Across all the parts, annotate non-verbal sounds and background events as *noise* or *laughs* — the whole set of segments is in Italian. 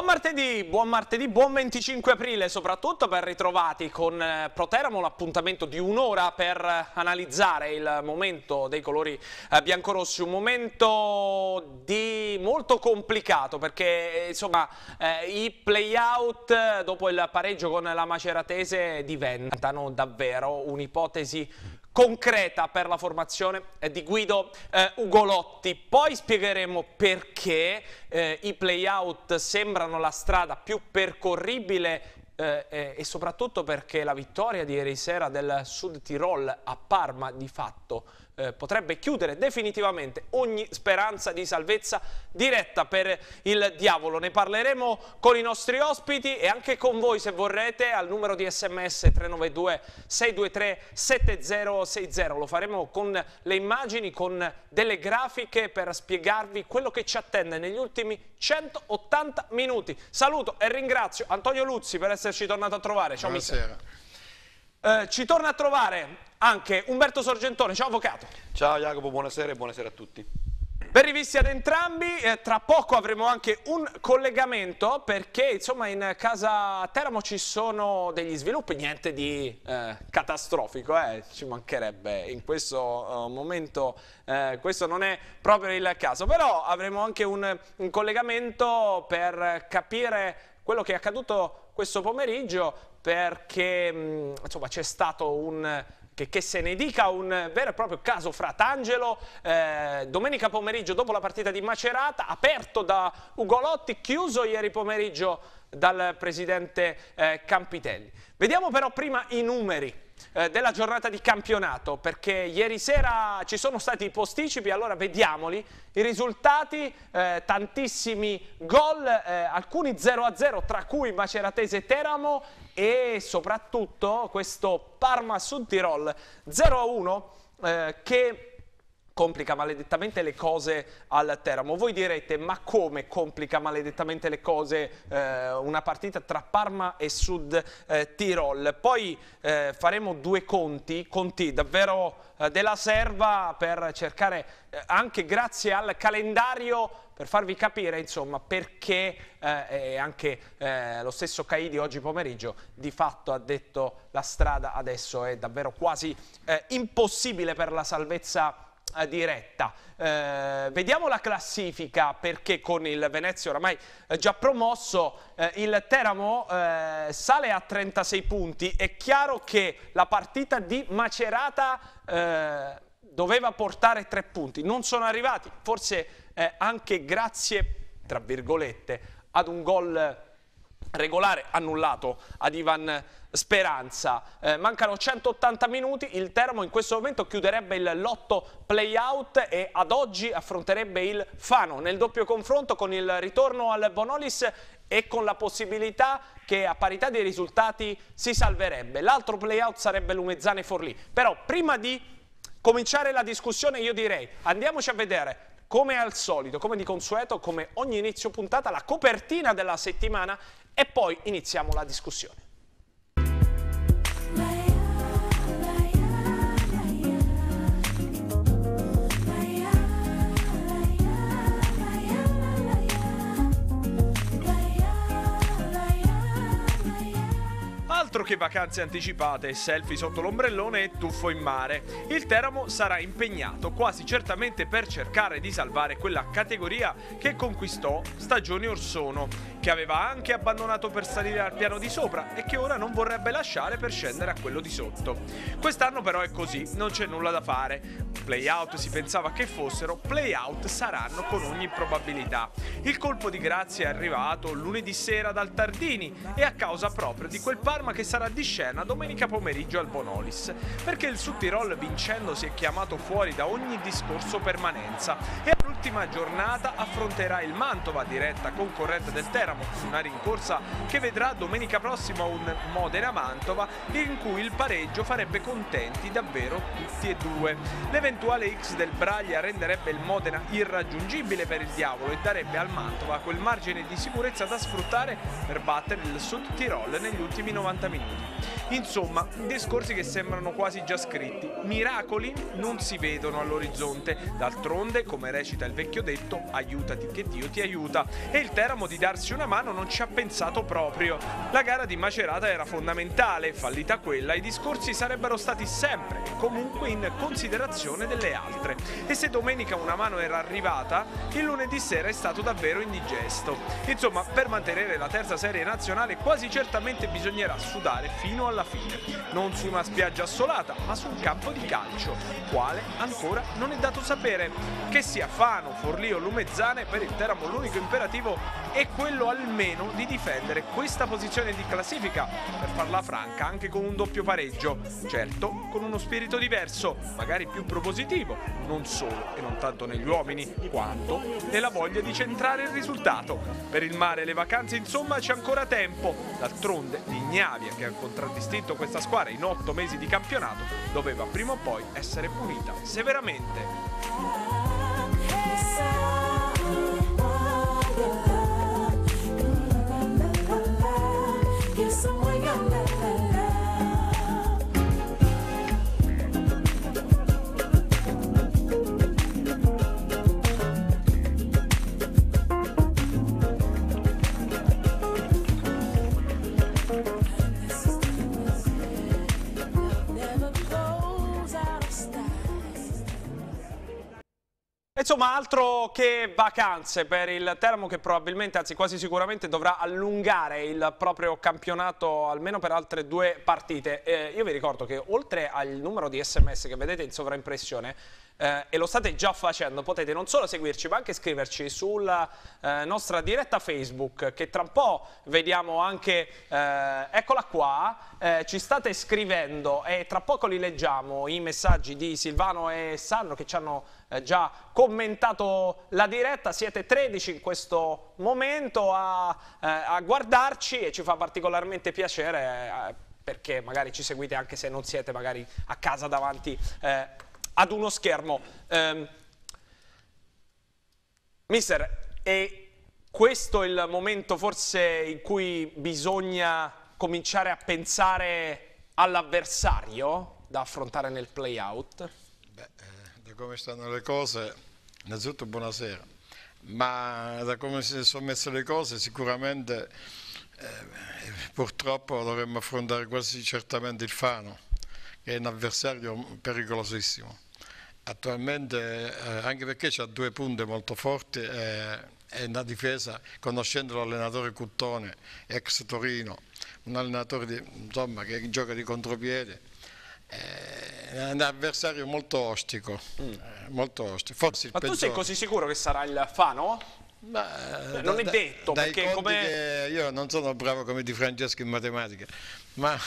Buon martedì, buon martedì, buon 25 aprile soprattutto per ritrovati con eh, Proteramo l'appuntamento di un'ora per analizzare il momento dei colori eh, biancorossi, un momento di molto complicato perché insomma eh, i play-out dopo il pareggio con la Maceratese diventano davvero un'ipotesi concreta per la formazione di Guido eh, Ugolotti. Poi spiegheremo perché eh, i play-out sembrano la strada più percorribile eh, eh, e soprattutto perché la vittoria di ieri sera del Sud Tirol a Parma di fatto eh, potrebbe chiudere definitivamente ogni speranza di salvezza diretta per il diavolo. Ne parleremo con i nostri ospiti e anche con voi se vorrete al numero di sms 392 623 7060. Lo faremo con le immagini, con delle grafiche per spiegarvi quello che ci attende negli ultimi 180 minuti. Saluto e ringrazio Antonio Luzzi per esserci tornato a trovare. Ciao Buonasera. Eh, ci torna a trovare anche Umberto Sorgentone. Ciao Avvocato. Ciao Jacopo, buonasera e buonasera a tutti. Ben rivisti ad entrambi, eh, tra poco avremo anche un collegamento perché insomma in casa Teramo ci sono degli sviluppi, niente di eh, catastrofico, eh, ci mancherebbe in questo uh, momento, eh, questo non è proprio il caso, però avremo anche un, un collegamento per capire quello che è accaduto questo pomeriggio perché mh, insomma c'è stato un che, che, se ne dica un vero e proprio caso Fratangelo, eh, domenica pomeriggio dopo la partita di Macerata, aperto da Ugolotti, chiuso ieri pomeriggio dal presidente eh, Campitelli. Vediamo però prima i numeri eh, della giornata di campionato perché ieri sera ci sono stati i posticipi, allora vediamoli, i risultati, eh, tantissimi gol, eh, alcuni 0-0 tra cui Maceratese Teramo e soprattutto questo Parma Sud Tirol 0-1 eh, che complica maledettamente le cose al Teramo. Voi direte, ma come complica maledettamente le cose eh, una partita tra Parma e Sud eh, Tirol? Poi eh, faremo due conti, conti davvero eh, della serva per cercare, eh, anche grazie al calendario, per farvi capire insomma perché eh, anche eh, lo stesso Caidi oggi pomeriggio di fatto ha detto la strada adesso è davvero quasi eh, impossibile per la salvezza diretta. Eh, vediamo la classifica perché con il Venezia oramai eh, già promosso eh, il Teramo eh, sale a 36 punti. È chiaro che la partita di Macerata eh, doveva portare tre punti. Non sono arrivati, forse anche grazie, tra virgolette, ad un gol regolare annullato ad Ivan Speranza. Eh, mancano 180 minuti, il Teramo in questo momento chiuderebbe il lotto play-out e ad oggi affronterebbe il Fano nel doppio confronto con il ritorno al Bonolis e con la possibilità che a parità dei risultati si salverebbe. L'altro play-out sarebbe Lumezzane Forlì. Però prima di cominciare la discussione io direi andiamoci a vedere come al solito, come di consueto, come ogni inizio puntata, la copertina della settimana e poi iniziamo la discussione. Altro che vacanze anticipate, selfie sotto l'ombrellone e tuffo in mare. Il Teramo sarà impegnato quasi certamente per cercare di salvare quella categoria che conquistò stagioni or sono, che aveva anche abbandonato per salire al piano di sopra e che ora non vorrebbe lasciare per scendere a quello di sotto. Quest'anno però è così, non c'è nulla da fare. Play out si pensava che fossero, play out saranno con ogni probabilità. Il colpo di grazia è arrivato lunedì sera dal Tardini e a causa proprio di quel Parma che che sarà di scena domenica pomeriggio al Bonolis, perché il Sud Tirol vincendo si è chiamato fuori da ogni discorso permanenza e all'ultima giornata affronterà il Mantova, diretta concorrente del Teramo, una rincorsa che vedrà domenica prossima un Modena-Mantova in cui il pareggio farebbe contenti davvero tutti e due. L'eventuale X del Braglia renderebbe il Modena irraggiungibile per il diavolo e darebbe al Mantova quel margine di sicurezza da sfruttare per battere il Sud Tirol negli ultimi 90 minuti. Insomma, discorsi che sembrano quasi già scritti. Miracoli non si vedono all'orizzonte. D'altronde, come recita il vecchio detto, aiutati che Dio ti aiuta. E il Teramo di darsi una mano non ci ha pensato proprio. La gara di Macerata era fondamentale, fallita quella, i discorsi sarebbero stati sempre e comunque in considerazione delle altre. E se domenica una mano era arrivata, il lunedì sera è stato davvero indigesto. Insomma, per mantenere la terza serie nazionale quasi certamente bisognerà sudare fino alla fine. Non su una spiaggia assolata, ma su un campo di calcio, quale ancora non è dato sapere. Che sia Fano, Forlì o Lumezzane, per il Teramo l'unico imperativo è quello almeno di difendere questa posizione di classifica, per farla franca, anche con un doppio pareggio. Certo, con uno spirito diverso, magari più propositivo, non solo e non tanto negli uomini, quanto nella voglia di centrare il risultato. Per il mare e le vacanze, insomma, c'è ancora tempo. D'altronde, l'Ignavia, che ha contraddistinto questa squadra in otto mesi di campionato, doveva prima o poi essere punita severamente. Insomma, altro che vacanze per il Teramo che probabilmente, anzi quasi sicuramente, dovrà allungare il proprio campionato almeno per altre due partite. Eh, io vi ricordo che oltre al numero di sms che vedete in sovraimpressione, eh, e lo state già facendo, potete non solo seguirci ma anche scriverci sulla eh, nostra diretta Facebook che tra un po' vediamo anche, eh, eccola qua, eh, ci state scrivendo e tra poco li leggiamo i messaggi di Silvano e Sandro che ci hanno eh, già commentato la diretta, siete 13 in questo momento a, eh, a guardarci e ci fa particolarmente piacere perché magari ci seguite anche se non siete magari a casa davanti eh, ad uno schermo. Um, mister, è questo il momento forse in cui bisogna cominciare a pensare all'avversario da affrontare nel eh, da come stanno le cose, innanzitutto buonasera, ma da come si sono messe le cose sicuramente eh, purtroppo dovremmo affrontare quasi certamente il Fano, che è un avversario pericolosissimo. Attualmente eh, anche perché ha due punte molto forti eh, è una difesa conoscendo l'allenatore Cuttone ex Torino un allenatore di, insomma, che gioca di contropiede è un avversario molto ostico, mm. Eh, molto ostico. Forse Ma tu sei così sicuro che sarà il Fano? Ma, eh, non da, è detto perché come io non sono bravo come Di Francesco in matematica ma *laughs*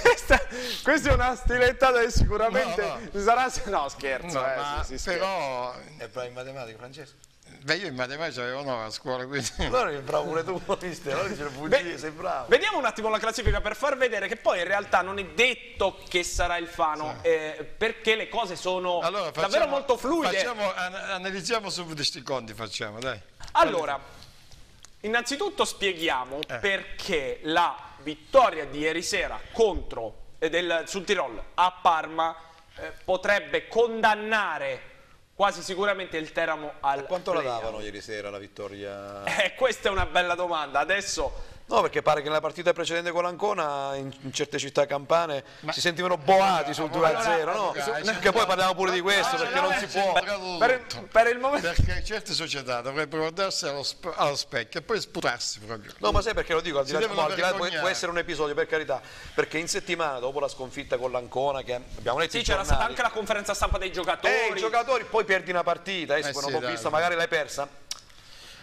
questa, questa, è una stilettata che sicuramente no, no. sarà no scherzo no, eh, sì, sì, però è bravo in matematica Francesco Beh, io in matematica avevo 9 a scuola, quindi... *laughs* Allora sei bravo pure tu, viste? Allora dice bugie, sei bravo. Vediamo un attimo la classifica per far vedere che poi in realtà non è detto che sarà il Fano, sì. eh, perché le cose sono allora, facciamo, davvero molto fluide. Facciamo, analizziamo subito questi conti, facciamo, dai. Allora, innanzitutto spieghiamo eh. perché la vittoria di ieri sera contro, eh, del, sul Tirol a Parma eh, potrebbe condannare quasi sicuramente il Teramo al... A quanto la davano ieri sera la vittoria? Eh, questa è una bella domanda. Adesso No, perché pare che nella partita precedente con l'Ancona, in, in, certe città campane, ma, si sentivano boati sul 2-0, no? Che poi parliamo pure di questo, perché non si può... Per, per, il momento... Perché certe società dovrebbero guardarsi allo, allo, specchio e poi sputarsi proprio. No, ma sai perché lo dico? Al di là, no, al di là può, può, essere un episodio, per carità, perché in settimana, dopo la sconfitta con l'Ancona, che abbiamo letto Sì, c'era stata anche la conferenza stampa dei giocatori. Eh, i giocatori, poi perdi una partita, eh, eh sì, non ho visto, magari l'hai persa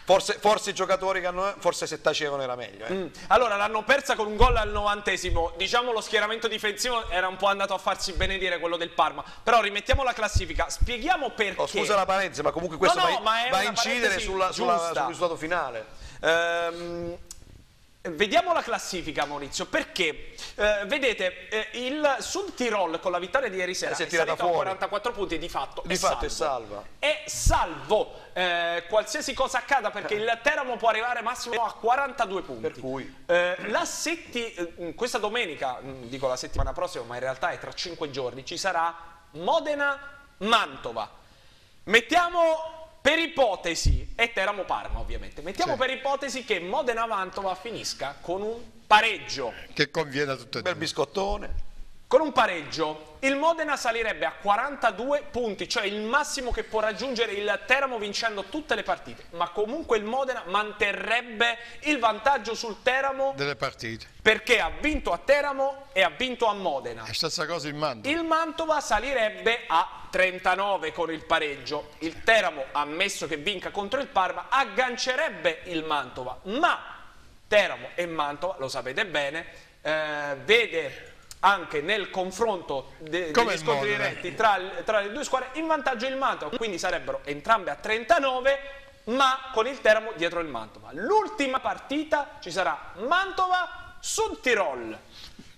Forse, forse, i giocatori che hanno forse se tacevano era meglio. Eh. Mm. Allora l'hanno persa con un gol al novantesimo. Diciamo lo schieramento difensivo era un po' andato a farsi benedire quello del Parma. Però rimettiamo la classifica, spieghiamo perché. Oh, scusa la parentesi, ma comunque questo no, no, va, va a incidere sulla, sulla, sul risultato finale. Ehm, Vediamo la classifica Maurizio, perché eh, vedete eh, il Sud Tirol con la vittoria di ieri sera si è tirata fuori. 44 punti di fatto, Di è, fatto è salvo. È salvo eh, qualsiasi cosa accada perché il Teramo può arrivare massimo a 42 punti. Per cui? Eh, la setti- eh, questa domenica, mm, dico la settimana prossima, ma in realtà è tra 5 giorni, ci sarà Modena-Mantova. Mettiamo per ipotesi, e Teramo Parma ovviamente, mettiamo Sì. per ipotesi che Modena-Mantova finisca con un pareggio. Che conviene a tutte e Bel due. biscottone. Con un pareggio, il Modena salirebbe a 42 punti, cioè il massimo che può raggiungere il Teramo vincendo tutte le partite, ma comunque il Modena manterrebbe il vantaggio sul Teramo Delle partite. perché ha vinto a Teramo e ha vinto a Modena. È stessa cosa il mando. Il Mantova salirebbe a 39 con il pareggio. Il Teramo, ammesso che vinca contro il Parma, aggancerebbe il Mantova. Ma Teramo e Mantova, lo sapete bene, eh, vede anche nel confronto de- degli scontri diretti tra, tra le due squadre in vantaggio il Mantova. Quindi sarebbero entrambe a 39, ma con il Teramo dietro il Mantova. L'ultima partita ci sarà Mantova-Sud Tirol.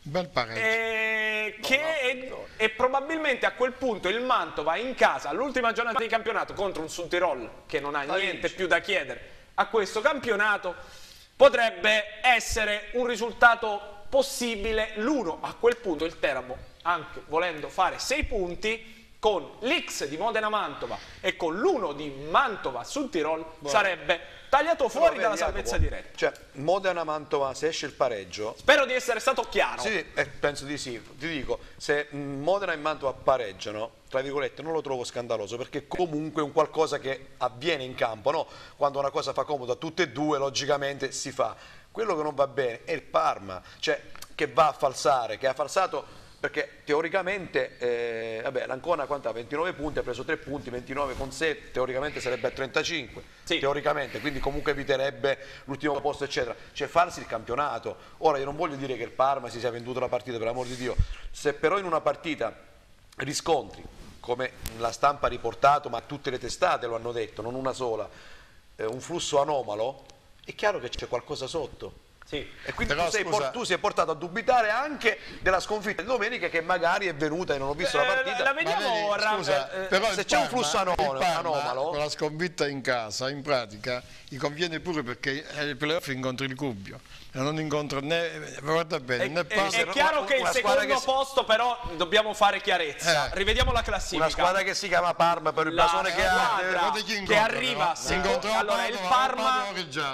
Bel pareggio. Eh, che è- e probabilmente a quel punto il Mantova in casa all'ultima giornata di campionato contro un Sud Tirol che non ha niente vinci. più da chiedere a questo campionato potrebbe essere un risultato possibile l'uno a quel punto il Teramo anche volendo fare 6 punti con l'X di Modena Mantova e con l'uno di Mantova Sud Tirol sarebbe tagliato fuori dalla salvezza diretta Cioè, Modena-Mantova, se esce il pareggio, spero di essere stato chiaro Sì, eh, penso di sì. Ti dico, se mh, Modena e Mantova pareggiano, tra virgolette, non lo trovo scandaloso perché comunque è un qualcosa che avviene in campo, no? Quando una cosa fa comodo a tutte e due, logicamente si fa. Quello che non va bene è il Parma, cioè che va a falsare, che ha falsato perché teoricamente, eh, vabbè, l'Ancona quanta? 29 punti, ha preso 3 punti, 29 con 7, teoricamente sarebbe a 35, Sì. teoricamente, quindi comunque eviterebbe l'ultimo posto, eccetera. Cioè farsi il campionato. Ora io non voglio dire che il Parma si sia venduto la partita, per amor di Dio, se però in una partita riscontri, come la stampa ha riportato, ma tutte le testate lo hanno detto, non una sola, eh, un flusso anomalo, è chiaro che c'è qualcosa sotto. Sì. E quindi Però, tu sei, scusa- tu sei portato a dubitare anche della sconfitta di domenica che magari è venuta e non ho visto la Eh, partita. la vediamo vedi, Ra- scusa, eh, eh, però se il c'è un flusso ano- il Parma, anomalo- con la sconfitta in casa, in pratica, gli conviene pure perché ai playoff incontri il Gubbio. E non incontra né, guarda bene, È, né Parma- è chiaro che il una secondo che si- posto però dobbiamo fare chiarezza. Eh. Rivediamo la classifica. Una squadra che si chiama Parma per il La blasone che ha. chi che arriva però. secondo Incontra allora il Parma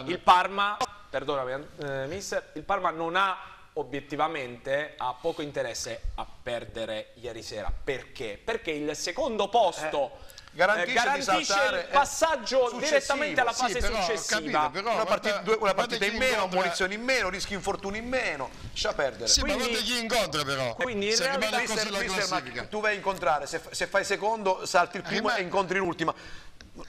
il Parma perdonami eh, mister il Parma non ha obiettivamente ha poco interesse a perdere ieri sera perché? Perché il secondo posto Eh, garantisce di garantisce saltare, il eh, passaggio direttamente alla Sì, fase però, ho successiva capito, però Una guarda- partita, due- una guarda partita in meno, incontra- munizioni in meno, rischi infortuni in meno, lascia perdere. Sì, Quindi- ma guarda chi incontra però. quindi in realtà- Mister, mister, tu vai a incontrare, se, se fai secondo salti il primo ma- e incontri l'ultima.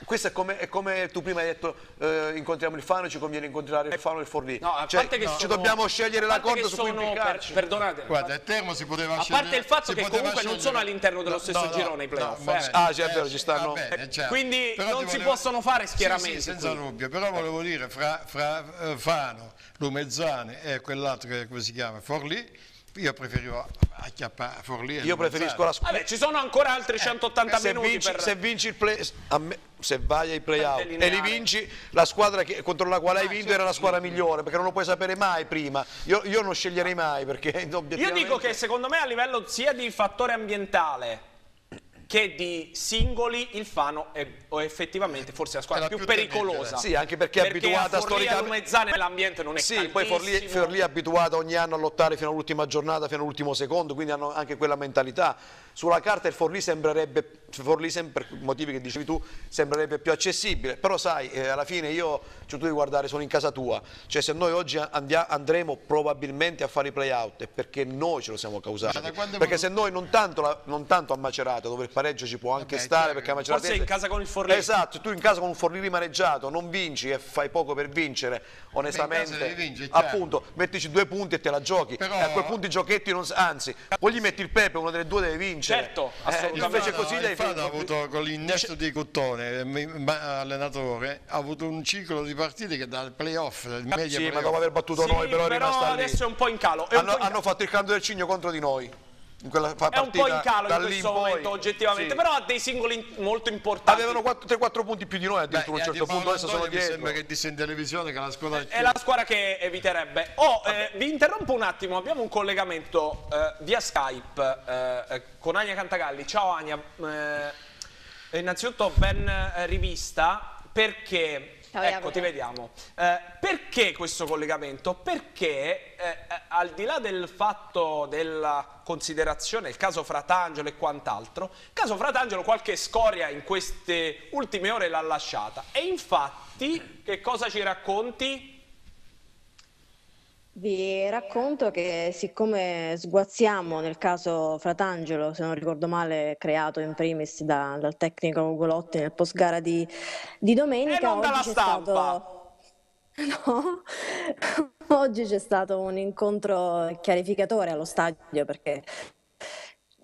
Questo è come, è come tu prima hai detto, eh, incontriamo il Fano, ci conviene incontrare il Fano e il Forlì. no, a Cioè, parte che ci sono- dobbiamo scegliere a la corda su cui sono per- impiccarci. perdonate Guarda, il Termo si poteva A scegliere. parte il fatto che comunque non scegliere- sono all'interno dello stesso girone i playoff, eh. Ah, sì, è vero, ci stanno- Va bene, certo. Quindi Però non ti si possono fare schieramenti Sì, sì, senza qui. dubbio, però volevo dire fra, fra eh, Fano, Lumezzani e quell'altro che come si chiama, Forlì, io preferivo acchiappare Forlì e Io preferisco la squadra. Ci sono ancora altri 180 Se minuti vinci, per se vinci il play, a me- se vai ai playout e li vinci, la squadra che- contro la quale hai Ah, vinto era la squadra migliore, perché non lo puoi sapere mai prima. Io, io non sceglierei mai perché *laughs* Io dico che secondo me a livello sia di fattore ambientale che di singoli il Fano è effettivamente forse la squadra più più pericolosa. Sì, anche perché è abituata a storicamente- Lumezzane l'ambiente non è Sì, poi Forlì. Forlì è abituata ogni anno a lottare fino all'ultima giornata, fino all'ultimo secondo, quindi hanno anche quella mentalità. Sulla carta il Forlì sembrerebbe, Forlì sem- per motivi che dicevi tu, sembrerebbe più accessibile, però sai, eh, alla fine io, cioè, tu devi guardare, sono in casa tua, cioè se noi oggi andia- andremo probabilmente a fare i play-out è perché noi ce lo siamo causati, perché se noi non tanto, la- non tanto a Macerata, dove il pareggio ci può anche Vabbè, stare certo. perché la Maceratese... Forse in casa con il Forlì. Esatto, tu in casa con un Forlì rimaneggiato non vinci e fai poco per vincere, onestamente. vincere, certo. appunto, mettici due punti e te la giochi. Però- E a quel punto i giochetti non... Anzi, poi gli metti il Pepe, uno delle due deve vincere. Certo, Eh, assolutamente. invece così devi Fado ha avuto con l'innesto di Cottone, eh, ma- allenatore, ha avuto un ciclo di partite che dal playoff, dal media Sì, ma playoff. dopo aver battuto Sì, noi però è rimasta lì. adesso è un po' in calo. Hanno, po' in hanno fatto il canto del cigno contro di noi. In quella È un po' in calo in questo poi. momento, oggettivamente, Sì. però ha dei singoli in- molto importanti. Avevano 3-4 punti più di noi Beh, addirittura a un certo punto, adesso sono Antonio mi dietro. sembra che disse in televisione che la squadra È la squadra che eviterebbe. Oh, eh, vi interrompo un attimo, abbiamo un collegamento eh, via Skype eh, eh, con Ania Cantagalli. Ciao Ania, Eh, innanzitutto ben eh, rivista perché... Ciao, ecco, ti vediamo. Eh, perché questo collegamento? Perché eh, eh, al di là del fatto della considerazione, il caso Fratangelo e quant'altro, il caso Fratangelo qualche scoria in queste ultime ore l'ha lasciata. E infatti, che cosa ci racconti? Vi racconto che siccome sguazziamo nel caso Fratangelo, se non ricordo male, creato in primis da- dal tecnico Ugolotti nel post gara di, di domenica, E non dalla oggi c'è stampa. stato... *laughs* No, oggi c'è stato un incontro chiarificatore allo stadio perché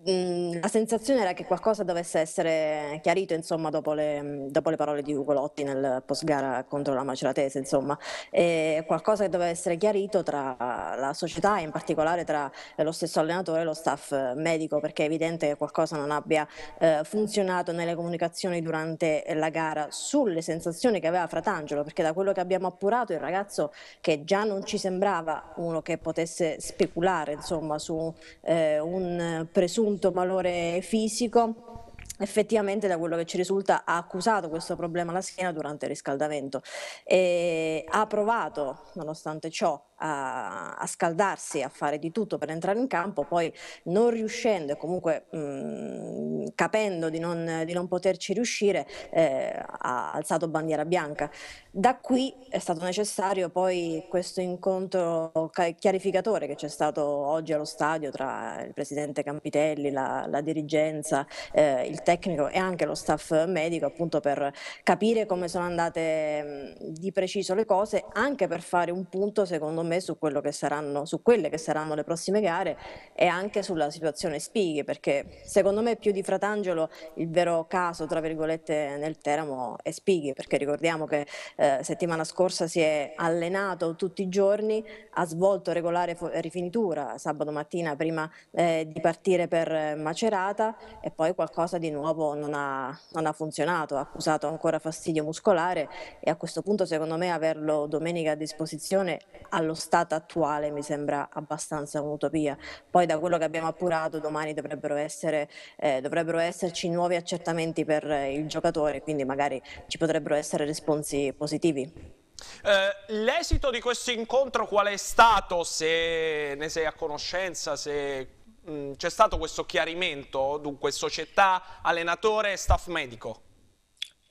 mm, la sensazione era che qualcosa dovesse essere chiarito, insomma, dopo le, dopo le parole di Ugo Lotti nel post gara contro la Maceratese, insomma, e qualcosa che doveva essere chiarito tra la società e in particolare tra lo stesso allenatore e lo staff medico, perché è evidente che qualcosa non abbia eh, funzionato nelle comunicazioni durante la gara sulle sensazioni che aveva Fratangelo, perché da quello che abbiamo appurato il ragazzo che già non ci sembrava uno che potesse speculare, insomma, su eh, un presunto malore fisico. Effettivamente, da quello che ci risulta, ha accusato questo problema alla schiena durante il riscaldamento e ha provato, nonostante ciò, a, a scaldarsi, a fare di tutto per entrare in campo, poi non riuscendo e comunque mh, capendo di non, di non poterci riuscire, eh, ha alzato bandiera bianca. Da qui è stato necessario poi questo incontro ca- chiarificatore che c'è stato oggi allo stadio tra il presidente Campitelli, la, la dirigenza, eh, il tecnico e anche lo staff medico, appunto per capire come sono andate mh, di preciso le cose, anche per fare un punto, secondo me, su, quello che saranno, su quelle che saranno le prossime gare e anche sulla situazione Spighi, perché secondo me più di Fratangelo il vero caso, tra virgolette, nel Teramo è Spighi, perché ricordiamo che eh, settimana scorsa si è allenato tutti i giorni, ha svolto regolare rifinitura sabato mattina prima eh, di partire per Macerata e poi qualcosa di nuovo non ha, non ha funzionato, ha accusato ancora fastidio muscolare e a questo punto secondo me averlo domenica a disposizione allo stato attuale mi sembra abbastanza un'utopia. Poi da quello che abbiamo appurato domani dovrebbero, essere, eh, dovrebbero esserci nuovi accertamenti per eh, il giocatore, quindi magari ci potrebbero essere responsi positivi. Eh, l'esito di questo incontro qual è stato? Se ne sei a conoscenza, se mh, c'è stato questo chiarimento, dunque società, allenatore, staff medico?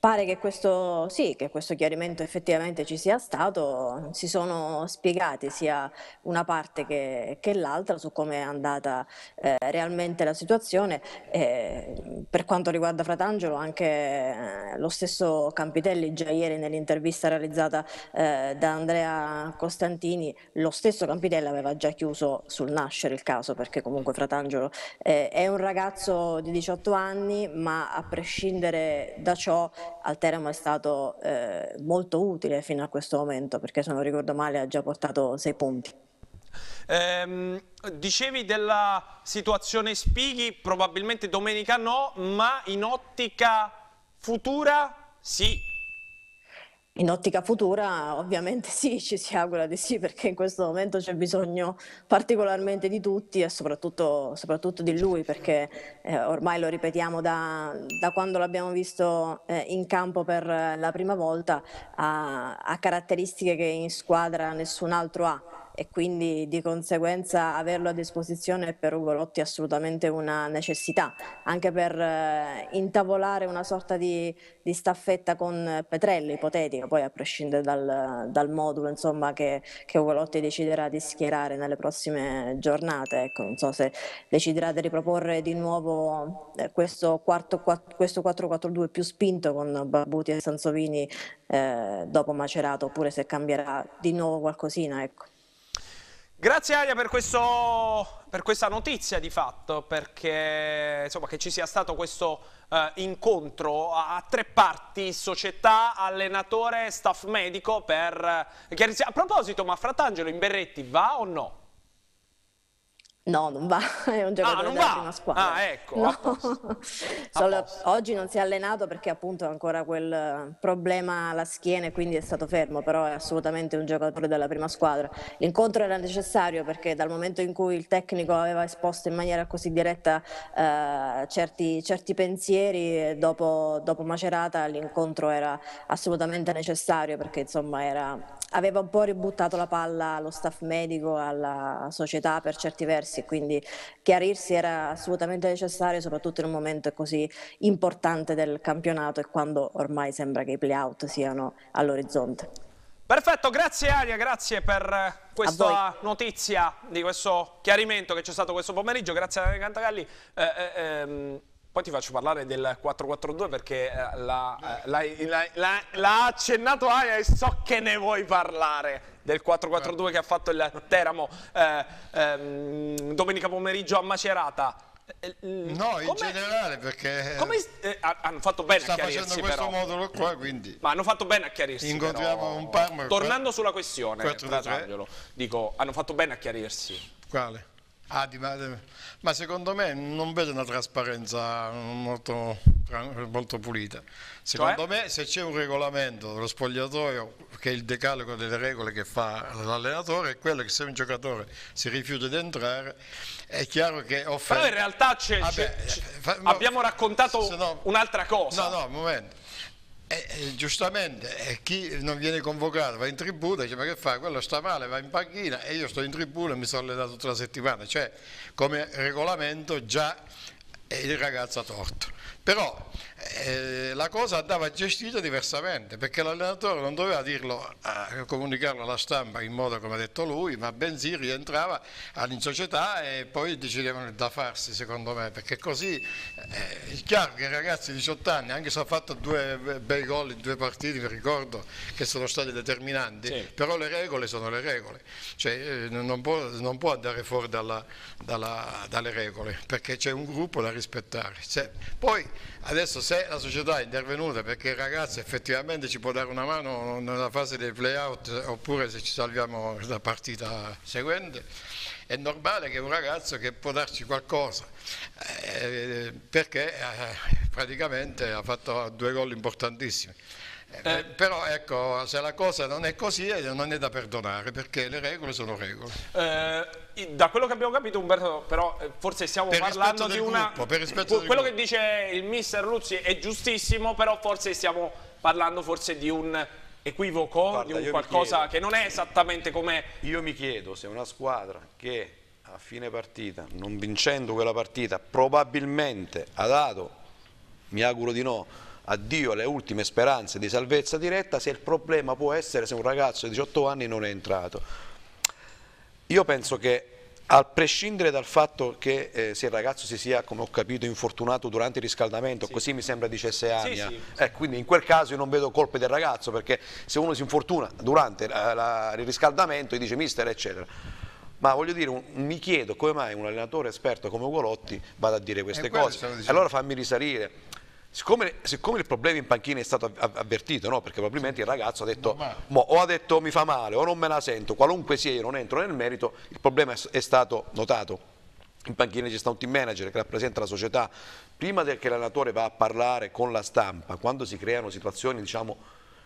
Pare che questo, sì, che questo chiarimento effettivamente ci sia stato, si sono spiegati sia una parte che, che l'altra su come è andata eh, realmente la situazione. Eh, per quanto riguarda Fratangelo, anche eh, lo stesso Campitelli già ieri nell'intervista realizzata eh, da Andrea Costantini, lo stesso Campitelli aveva già chiuso sul nascere il caso, perché comunque Fratangelo eh, è un ragazzo di 18 anni, ma a prescindere da ciò al Teramo è stato eh, molto utile fino a questo momento perché se non ricordo male ha già portato sei punti. Ehm, dicevi della situazione Spighi, probabilmente domenica no, ma in ottica futura sì. In ottica futura ovviamente *laughs* sì, ci si augura di sì perché in questo momento c'è bisogno particolarmente di tutti e soprattutto, soprattutto di lui perché eh, ormai lo ripetiamo da, da quando l'abbiamo visto eh, in campo per la prima volta, ha, ha caratteristiche che in squadra nessun altro ha e quindi di conseguenza averlo a disposizione per Ugo Lotti è assolutamente una necessità, anche per eh, intavolare una sorta di, di, staffetta con Petrelli, ipotetica, poi a prescindere dal, dal modulo insomma, che, che Ugo Lotti deciderà di schierare nelle prossime giornate. Ecco, non so se deciderà di riproporre di nuovo eh, questo, questo 4-4-2 più spinto con Barbuti e Sansovini eh, dopo Macerato oppure se cambierà di nuovo qualcosina. Ecco. Grazie Aria per, questo, per, questa notizia di fatto, perché insomma, che ci sia stato questo uh, incontro a, a, tre parti, società, allenatore, staff medico per uh, A proposito, ma Fratangelo in Berretti va o no? No, non va, *laughs* è un giocatore ah, della va. prima squadra. Ah, ecco. No. *laughs* Solo, oggi non si è allenato perché appunto ha ancora quel problema alla schiena e quindi è stato fermo, però è assolutamente un giocatore della prima squadra. L'incontro era necessario perché dal momento in cui il tecnico aveva esposto in maniera così diretta eh, certi, certi, pensieri, dopo, dopo Macerata l'incontro era assolutamente necessario perché insomma era aveva un po' ributtato la palla allo staff medico, alla società per certi versi e quindi chiarirsi era assolutamente necessario soprattutto in un momento così importante del campionato e quando ormai sembra che i play-out siano all'orizzonte. Perfetto, grazie Aria, grazie per questa notizia di questo chiarimento che c'è stato questo pomeriggio, grazie a Cantagalli. Eh, eh, ehm, poi ti faccio parlare del 442 perché eh, l'ha eh, accennato Aia e so che ne vuoi parlare del 442 che ha fatto il Teramo eh, ehm, domenica pomeriggio a Macerata. Eh, no, in generale perché eh, hanno fatto bene sta a chiarirsi questo però. modulo qua quindi ma hanno fatto bene a chiarirsi incontriamo però. un Parma tornando sulla questione dico hanno fatto bene a chiarirsi quale? Ah, di, ma secondo me non vedo una trasparenza molto, molto pulita. Secondo cioè? me se c'è un regolamento dello spogliatoio che è il decalogo delle regole che fa l'allenatore è quello che se un giocatore si rifiuta di entrare è chiaro che offre... Però in realtà Vabbè, abbiamo raccontato no, un'altra cosa. No, no, un momento. E, e, giustamente e chi non viene convocato va in tribuna dice ma che fa? Quello sta male, va in panchina e io sto in tribuna e mi sono allenato tutta la settimana. Cioè come regolamento già il ragazzo ha torto. Però eh, la cosa andava gestita diversamente perché l'allenatore non doveva dirlo, a, comunicarlo alla stampa in modo come ha detto lui, ma bensì rientrava in società e poi decidevano da farsi secondo me, perché così eh, è chiaro che i ragazzi di 18 anni, anche se ha fatto due bei gol in due partiti, vi ricordo che sono stati determinanti, sì. però le regole sono le regole, cioè, eh, non, può, non, può, andare fuori dalla, dalla, dalle regole perché c'è un gruppo da rispettare. Cioè, poi Adesso se la società è intervenuta perché il ragazzo effettivamente ci può dare una mano nella fase dei play-out oppure se ci salviamo la partita seguente, è normale che un ragazzo che può darci qualcosa eh, perché eh, praticamente ha fatto due gol importantissimi. Eh, però ecco, se la cosa non è così eh, non è da perdonare perché le regole sono regole. Eh, da quello che abbiamo capito Umberto, però eh, forse stiamo per parlando di una... Gruppo, per quello gruppo. che dice il mister Luzzi è giustissimo, però forse stiamo parlando forse di un equivoco, Guarda, di un qualcosa che non è esattamente come... Io mi chiedo se una squadra che a fine partita, non vincendo quella partita, probabilmente ha dato, mi auguro di no, addio alle ultime speranze di salvezza diretta se il problema può essere se un ragazzo di 18 anni non è entrato. Io penso che a prescindere dal fatto che eh, se il ragazzo si sia, come ho capito, infortunato durante il riscaldamento, sì. così mi sembra dicesse Ania, sì, sì. Eh, quindi in quel caso io non vedo colpe del ragazzo, perché se uno si infortuna durante la, la, il riscaldamento gli dice mister eccetera. Ma voglio dire, un, mi chiedo come mai un allenatore esperto come Ugolotti vada a dire queste cose. Allora fammi risalire Siccome, siccome, il problema in panchina è stato avvertito, no? perché probabilmente il ragazzo ha detto mo, o ha detto mi fa male o non me la sento, qualunque sia io non entro nel merito, il problema è stato notato. In panchina c'è sta un team manager che rappresenta la società, prima che l'allenatore va a parlare con la stampa, quando si creano situazioni diciamo,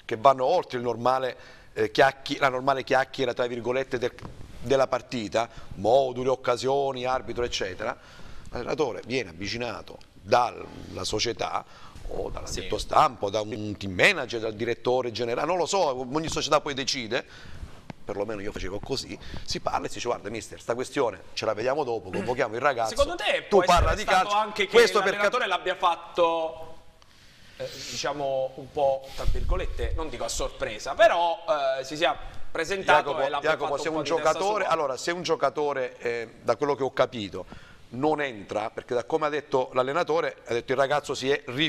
che vanno oltre normale, eh, la normale chiacchiera tra virgolette del, della partita, moduli, occasioni, arbitro eccetera, l'allenatore viene avvicinato dalla società o dall'addetto sì. stampa, o da un team manager, dal direttore generale, non lo so, ogni società poi decide, perlomeno io facevo così, si parla e si dice guarda mister, sta questione ce la vediamo dopo, *clears throat* convochiamo il ragazzo, Secondo te tu parla di calcio, anche che questo l'allenatore l'abbia fatto eh, diciamo un po' tra virgolette, non dico a sorpresa, però eh, si sia presentato Jacopo, e l'abbia Jacopo, fatto se un un giocatore, allora, se un giocatore, eh, da quello che ho capito, non entra, perché da come ha detto l'allenatore, ha detto il ragazzo si è rifiutato,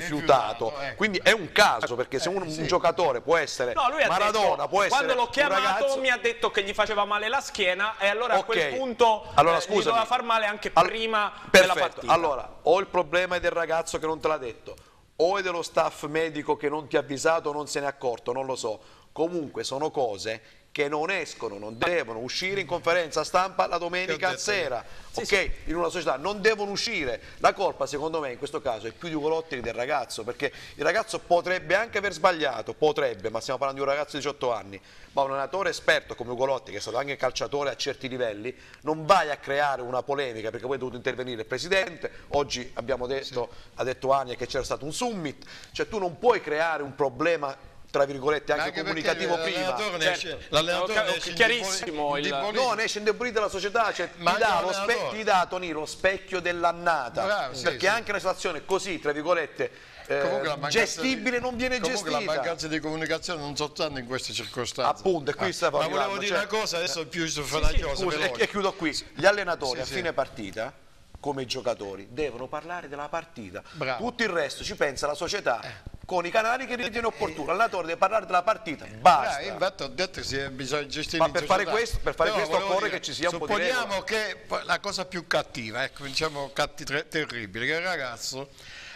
Rifiutato, ecco. quindi è un caso, perché se un, un giocatore può essere No, Maradona, detto, può essere quando l'ho chiamato ragazzo, mi ha detto che gli faceva male la schiena e allora a Ok. quel punto Allora, eh, gli doveva far male anche Al- prima della Perfetto. partita. Allora, o il problema è del ragazzo che non te l'ha detto, o è dello staff medico che non ti ha avvisato o non se n'è accorto, non lo so. Comunque sono cose che non escono, non devono uscire in conferenza stampa la domenica sera, Sì, ok? In una società non devono uscire. La colpa, secondo me, in questo caso è più di Ugolotti che del ragazzo, perché il ragazzo potrebbe anche aver sbagliato, potrebbe, ma stiamo parlando di un ragazzo di 18 anni, ma un allenatore esperto come Ugolotti, che è stato anche calciatore a certi livelli, non vai a creare una polemica, perché poi è dovuto intervenire il presidente, oggi abbiamo detto, ha detto Ania che c'era stato un summit, cioè tu non puoi creare un problema tra virgolette anche, perché comunicativo prima. l'allenatore Certo. l'allenatore Ho- ne esce chiarissimo il- indebolito. No, ne esce indebolita la società, cioè, ti, dà anche lo spe- ti dà Toni, lo specchio dell'annata. Bravo, sì, perché sì. anche una situazione così, tra virgolette, eh, gestibile di- non viene comunque gestita. la mancanza di comunicazione non soltanto in queste circostanze. Appunto, e qui Ah, Ma volevo dire cioè- una cosa, adesso più su fanagliosa, Scusa, e, e chiudo qui. Gli allenatori Sì, a sì. fine partita, come i giocatori, devono parlare della partita. Bravo. Tutto il resto ci pensa la società con i canali che ritiene opportuno. L'allenatore deve parlare della partita, basta. Ah, infatti ho detto che bisogna gestire Ma per fare questo- per fare Però questo occorre che ci sia un po' di Supponiamo che la cosa più cattiva, ecco, diciamo catti- tre- terribile, che il ragazzo,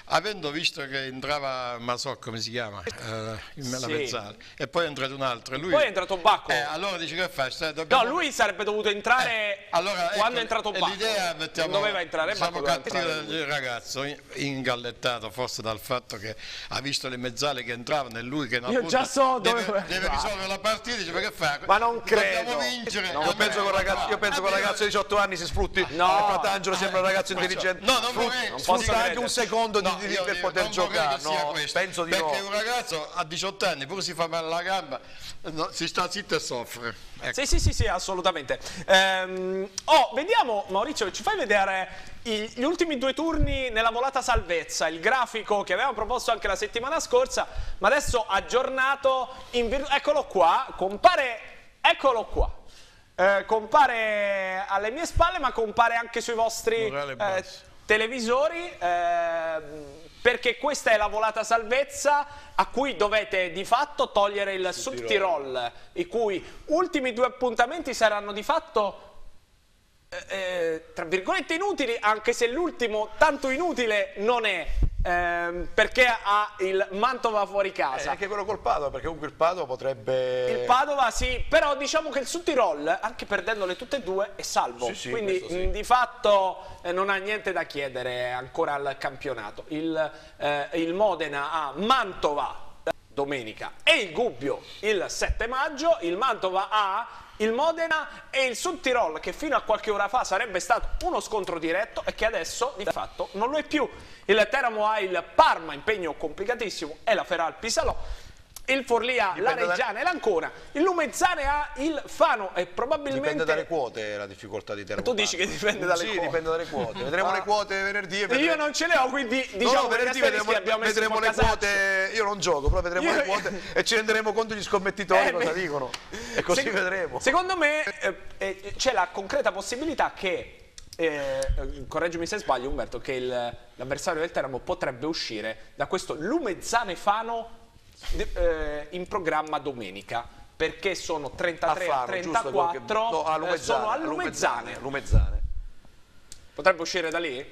avendo visto che entrava Masò, come si chiama, eh, in Sì. mezzala, e poi è entrato un altro, e lui... Poi è entrato Bacco. Eh, allora dice che fai? Stai- No, dobbiamo- lui sarebbe dovuto entrare allora, quando ecco, è entrato Bacco. L'idea mettiamo, non doveva entrare siamo Bacco, cattivi del ragazzo in- ingallettato forse dal fatto che ha visto le mezzale che entravano e lui che Io appunto già so deve, dove deve risolvere la partita dice ma che fa? Ma non credo. dobbiamo vincere No, Eh, io penso che un ragazzo, io penso che un eh, ragazzo di 18 anni si sfrutti. No. Eh, Fratangelo sembra un ragazzo intelligente. No, non vorrei- non posso anche un secondo di, No, di- io- per poter giocare. No, questo, penso di perché no. un ragazzo a 18 anni pure si fa male alla gamba no, si sta zitto e soffre ecco. Sì, sì, sì, sì, assolutamente. Ehm, oh, vediamo, Maurizio, ci fai vedere i- gli ultimi due turni nella volata salvezza, il grafico che avevamo proposto anche la settimana scorsa, ma adesso aggiornato Eccolo qua, compare, eccolo qua. Eh, compare alle mie spalle, ma compare anche sui vostri Morale eh. Televisori. ehm, perché questa è la volata salvezza a cui dovete di fatto togliere il Sud Tirol, i cui ultimi due appuntamenti saranno di fatto eh, eh, tra virgolette inutili, anche se l'ultimo tanto inutile non è, ehm, perché ha il Mantova fuori Eh, casa. anche quello col Padova, perché comunque il Padova potrebbe. Il Padova sì, però diciamo che il Sud Tirol, anche perdendole tutte e due, è salvo. Sì, sì, Quindi sì. di fatto eh, non ha niente da chiedere ancora al campionato. Il, eh, il Modena ha Mantova domenica e il Gubbio il 7 maggio. Il Mantova ha il Modena e il Sud Tirol che fino a qualche ora fa sarebbe stato uno scontro diretto e che adesso di fatto non lo è più. Il Teramo ha il Parma, impegno complicatissimo, e la Feral Pisalò. Il Forlì ha la Dipende da- Reggiana e l'Ancona. Il Lumezzane ha il Fano e probabilmente... Dipende dalle quote la difficoltà di Teramo. Tu dici che dipende dalle sì, quote? dipende dalle quote. Vedremo *laughs* Ah. le quote venerdì e vedremo. Io non ce le ho, quindi No, diciamo no, che venerdì vedremo, abbiamo vedremo le casaccio. quote. Io non gioco, però vedremo Io- le quote e ci renderemo conto gli scommettitori Eh, cosa beh, dicono. E così sec- vedremo. Secondo me eh, eh, c'è la concreta possibilità che, eh, correggimi se sbaglio Umberto, che l'avversario del Teramo potrebbe uscire da questo Lumezzane Fano eh, in programma domenica. Perché sono 33 a, giusto, che- 34, no, a eh, Lumezzane, sono a a Lumezzane. Lumezzane. Potrebbe uscire da lì?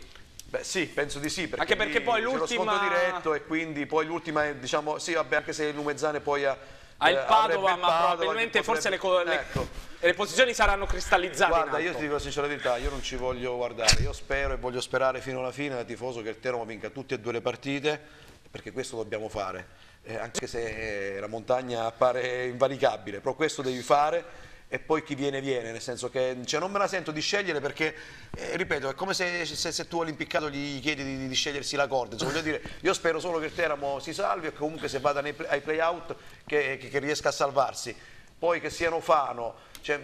Beh sì, penso di sì, perché, Anche perché poi c'è lo l'ultima- diretto e quindi poi l'ultima è, diciamo, sì vabbè anche se il Lumezzane poi ha... Ha il eh, Padova, il ma Padova probabilmente che forse le, potrebbe- co- le- Ecco. le posizioni saranno cristallizzate. Guarda, io ti dico la sincera verità, io non ci voglio guardare, io spero e voglio sperare fino alla fine da tifoso che il Teramo vinca tutte e due le partite, perché questo dobbiamo fare, Eh, anche se eh, la montagna appare invalicabile, però questo devi fare e poi chi viene viene, nel senso che cioè, non me la sento di scegliere perché, eh, ripeto, è come se, se- se tu all'impiccato gli chiedi di, di scegliersi la corda, voglio dire, io spero solo che il Teramo si salvi e comunque se vada nei ai play-out che, che- che riesca a salvarsi. Poi che siano Fano, Cioè,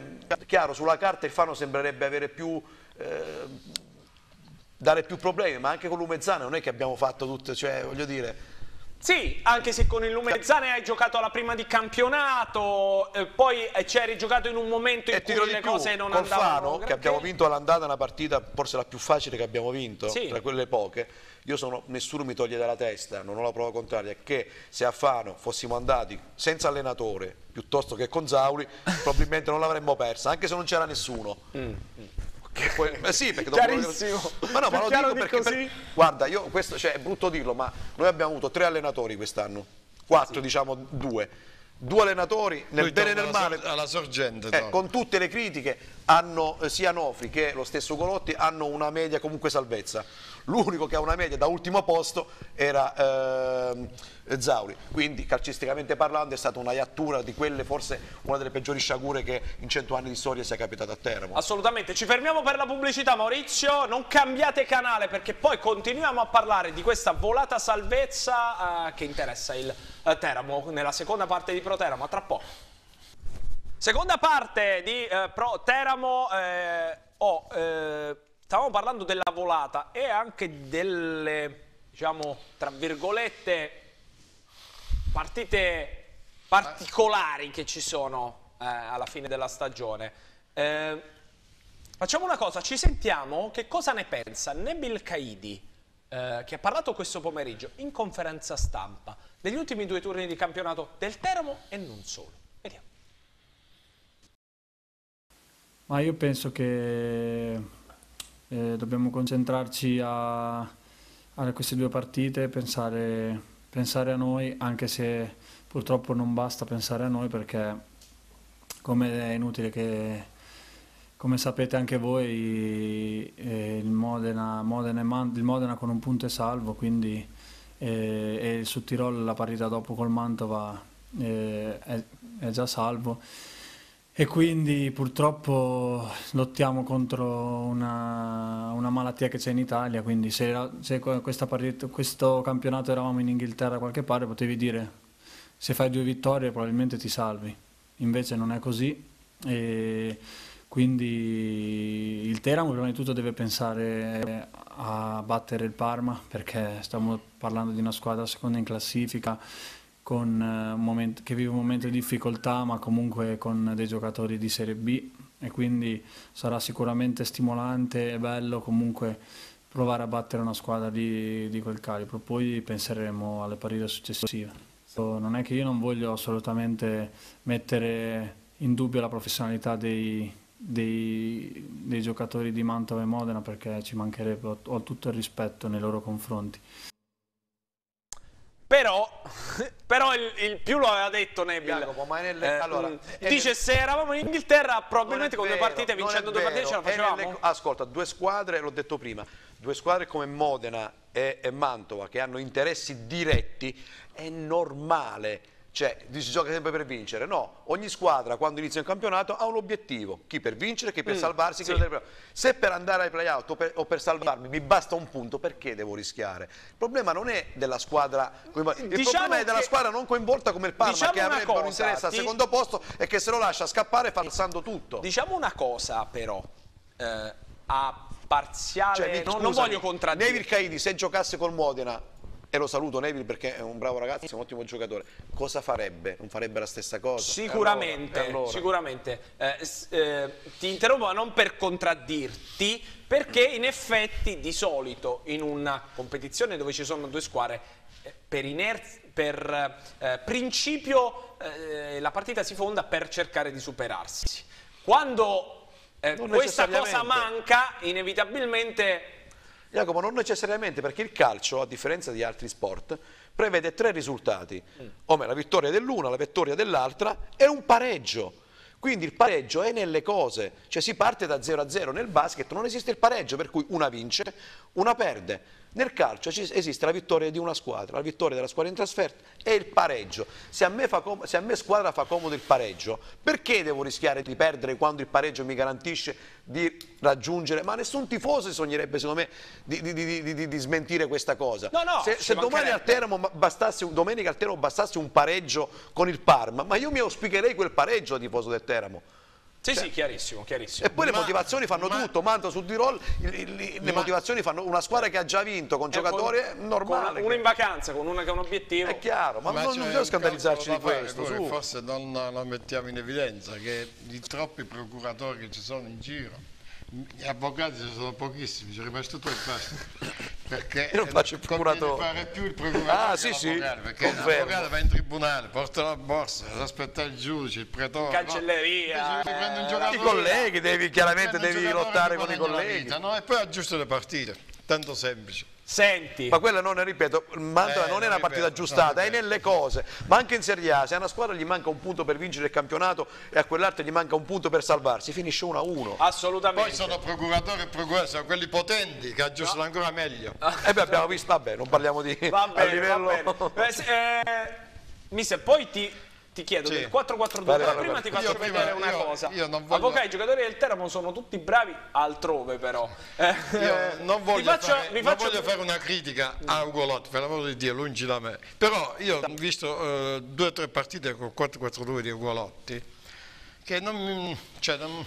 chiaro, sulla carta il Fano sembrerebbe avere più... Eh, dare più problemi, ma anche con l'Umezzana non è che abbiamo fatto tutte, cioè voglio dire... Sì, anche se con il Lumezzane hai giocato alla prima di campionato, eh, poi eh, ci hai rigiocato in un momento in e cui le più, cose non andavano Fano, che abbiamo vinto all'andata una partita forse la più facile che abbiamo vinto, Sì. tra quelle poche, io sono, nessuno mi toglie dalla testa, non ho la prova contraria, che se a Fano fossimo andati senza allenatore piuttosto che con Zauli, *laughs* probabilmente non l'avremmo persa, anche se non c'era nessuno. Che poi- eh *laughs* sì, perché dopo- Chiarissimo. Ma no, ma lo dico di perché, per- guarda, io questo cioè, è brutto dirlo, ma noi abbiamo avuto tre allenatori quest'anno, quattro diciamo due, due allenatori nel Lui bene e nel male, alla sorgente. eh, con tutte le critiche, hanno, eh, sia Nofri che lo stesso Colotti hanno una media comunque salvezza. L'unico che ha una media da ultimo posto era ehm, Zauri, quindi calcisticamente parlando è stata una iattura di quelle forse una delle peggiori sciagure che in cento anni di storia sia capitata a Teramo. Assolutamente, ci fermiamo per la pubblicità Maurizio, non cambiate canale perché poi continuiamo a parlare di questa volata salvezza eh, che interessa il eh, Teramo nella seconda parte di Pro Teramo, a tra poco. Seconda parte di eh, Pro Teramo, eh, oh, eh, stavamo parlando della volata e anche delle, diciamo, tra virgolette, partite particolari che ci sono eh, alla fine della stagione. Eh, facciamo una cosa, ci sentiamo che cosa ne pensa Nebil Caidi, eh, che ha parlato questo pomeriggio in conferenza stampa degli ultimi due turni di campionato del Teramo e non solo. Vediamo. Ma io penso che eh, dobbiamo concentrarci a, a queste due partite, pensare, pensare a noi, anche se purtroppo non basta pensare a noi perché come è inutile che, come sapete anche voi, eh, il, Modena, Modena Man- il Modena con un punto è salvo, quindi eh, e il Tirol la partita dopo col Mantova eh, è, è già salvo. E quindi purtroppo lottiamo contro una, una malattia che c'è in Italia, quindi se, era- se partita- questo campionato eravamo in Inghilterra da qualche parte potevi dire se fai due vittorie probabilmente ti salvi, invece non è così e quindi il Teramo prima di tutto deve pensare a battere il Parma perché stiamo parlando di una squadra seconda in classifica con, eh, momento- che vive un momento di difficoltà ma comunque con dei giocatori di Serie B e quindi sarà sicuramente stimolante e bello comunque provare a battere una squadra di, di quel calibro, poi penseremo alle partite successive. Non è che io non voglio assolutamente mettere in dubbio la professionalità dei, dei- dei giocatori di Mantova e Modena perché ci mancherebbe, ho tutto il rispetto nei loro confronti. Però, *laughs* però il, il più lo aveva detto Nebil. Jacopo, è nelle- allora, mm, dice nel- se eravamo in Inghilterra probabilmente con è due vero, partite, vincendo due partite ce la vero, facevamo. nelle- ascolta, due squadre, l'ho detto prima, due squadre come Modena e, e Mantova che hanno interessi diretti, è normale. Cioè, si gioca sempre per vincere. No, ogni squadra quando inizia un campionato ha un obiettivo, chi per vincere, chi per Mm, salvarsi, chi sì. per. Se per andare ai playout o per, o per salvarmi mi basta un punto, perché devo rischiare? Il problema non è della squadra coinvolta, il Diciamo problema è della squadra non coinvolta come il Parma Diciamo che avrebbe un cosa, interesse al ti- secondo posto e che se lo lascia scappare falsando tutto. Diciamo una cosa però, eh, a parziale, Cioè, mi- non, non scusami, voglio contraddire. Neville Caidi se giocasse col Modena e lo saluto Neville perché è un bravo ragazzo, è un ottimo giocatore. Cosa farebbe? Non farebbe la stessa cosa? Sicuramente, allora- e allora? sicuramente. Eh, eh, ti interrompo ma non per contraddirti, perché in effetti di solito in una competizione dove ci sono due squadre, eh, per, per eh, principio eh, la partita si fonda per cercare di superarsi. Quando eh, questa cosa manca, inevitabilmente... Jacopo, non necessariamente perché il calcio, a differenza di altri sport, prevede tre risultati, o meglio, la vittoria dell'una, la vittoria dell'altra e un pareggio. Quindi il pareggio è nelle cose, cioè si parte da 0 a 0. Nel basket non esiste il pareggio, per cui una vince, una perde. Nel calcio ci- esiste la vittoria di una squadra, la vittoria della squadra in trasferta e il pareggio. Se a, me se a me squadra fa comodo il pareggio, perché devo rischiare di perdere quando il pareggio mi garantisce di raggiungere? Ma nessun tifoso sognerebbe, secondo me, di, di- di- di- smentire questa cosa. No, no, se se domani al. Teramo bastasse, domenica al Teramo bastasse un pareggio con il Parma, ma io mi auspicherei quel pareggio da tifoso del Teramo. Sì, sì, chiarissimo, chiarissimo. E poi le Ma- motivazioni fanno ma- tutto, manda sul Tirol, il- il- le Ma- motivazioni fanno una squadra che ha già vinto con Eh, giocatori con- normale. con uno in vacanza, con uno che ha un obiettivo. È chiaro, ma, non, bisogna scandalizzarci di questo. pure, su. Forse non lo mettiamo in evidenza che i troppi procuratori che ci sono in giro, gli avvocati ci sono pochissimi, c'è rimasto tutto il pasto. Perché *laughs* Io non faccio il procuratore. fare più il procuratore Ah, sì, sì, perché confermo. l'avvocato va in tribunale, porta la borsa, aspetta il giudice, il pretore. Cancelleria, no? I colleghi, devi, chiaramente devi lottare con i colleghi. vita, no? E poi aggiusta le partite, tanto semplice. Senti, Ma quella non è, ripeto, Mantova Eh, non è una partita aggiustata, è nelle cose. Ma anche in Serie A, se a una squadra gli manca un punto per vincere il campionato e a quell'altro gli manca un punto per salvarsi, finisce 1-1. assolutamente. Poi sono procuratori e procuratori, sono quelli potenti che aggiustano ancora meglio. E beh, abbiamo visto, vabbè, non parliamo di Va *laughs* a bene, livello... va bene. Eh, se- eh, mister, poi ti, ti chiedo Sì. del 4-4-2, Vale, prima vale. ti faccio Io prima- vedere una io- cosa. io voglio- Avvocati, i giocatori del Teramo sono tutti bravi altrove però. Eh, Io non *laughs* voglio, faccio, fare, vi non faccio- voglio fare una critica a Ugolotti, per l'amor di Dio, lungi da me. Però io ho visto eh, due o tre partite con 4-4-2 di Ugolotti che non, cioè, non,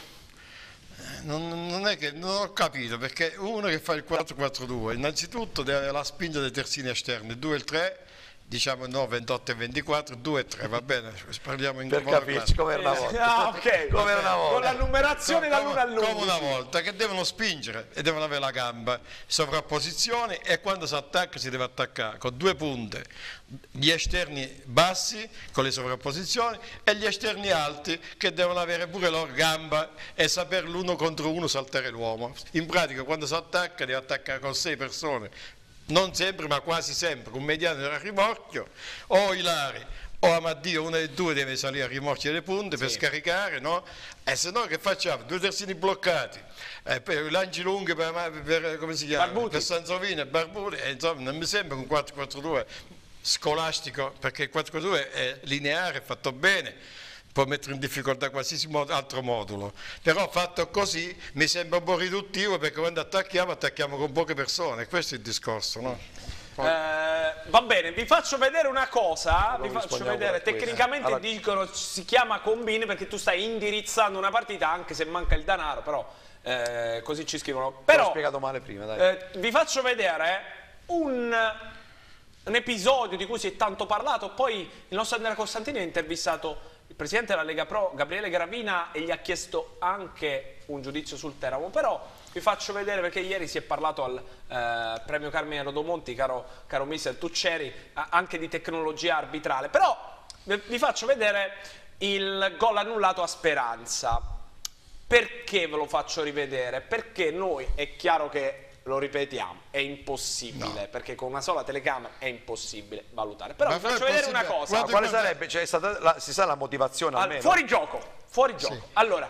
non- non è che non ho capito perché uno che fa il 4-4-2 innanzitutto deve avere la spinta dei terzini esterni, 2 e il 3 diciamo no 28 e 24 2 e 3 va bene parliamo in Per capirci classico. come era una volta. Ah, ok. Come una volta. Con la numerazione come, dall'1 all'11. come una volta che devono spingere e devono avere la gamba sovrapposizioni e quando si attacca si deve attaccare con due punte gli esterni bassi con le sovrapposizioni e gli esterni alti che devono avere pure loro gamba e saper l'uno contro uno saltare l'uomo in pratica quando si attacca deve attaccare con sei persone non sempre ma quasi sempre un mediano a rimorchio o Ilari o Amaddio, uno dei due deve salire a rimorchio delle punte per scaricare, no? E se no che facciamo? Due terzini bloccati, eh, poi lanci lunghi per, per- come si chiama? Barbuti. Per Sanzovini e Barbuti, e insomma non mi sembra un 4-4-2 scolastico, perché il 4-4-2 è lineare, è fatto bene, può mettere in difficoltà qualsiasi altro modulo, però fatto così mi sembra un po' riduttivo perché quando attacchiamo attacchiamo con poche persone, questo è il discorso, no? Eh, va bene, vi faccio vedere una cosa. Vi faccio vedere. Tecnicamente Allora- dicono si chiama combine perché tu stai indirizzando una partita anche se manca il denaro, però eh, così ci scrivono. L'ho Però spiegato male prima, dai. eh, vi faccio vedere un, un episodio di cui si è tanto parlato. Poi il nostro Andrea Costantini ha intervistato il presidente della Lega Pro, Gabriele Gravina, e gli ha chiesto anche un giudizio sul Teramo. Però vi faccio vedere perché ieri si è parlato al eh, premio Carmine Rodomonti, caro, caro mister Tucceri, a- anche di tecnologia arbitrale. Però vi faccio vedere il gol annullato a Speranza. Perché ve lo faccio rivedere? Perché noi è chiaro che lo ripetiamo, è impossibile, perché con una sola telecamera è impossibile valutare. Però Ma vi faccio vedere una cosa. guarda- Quale sarebbe? Cioè, è stata la- si sa la motivazione Allora, almeno? fuori gioco, fuori gioco. Allora,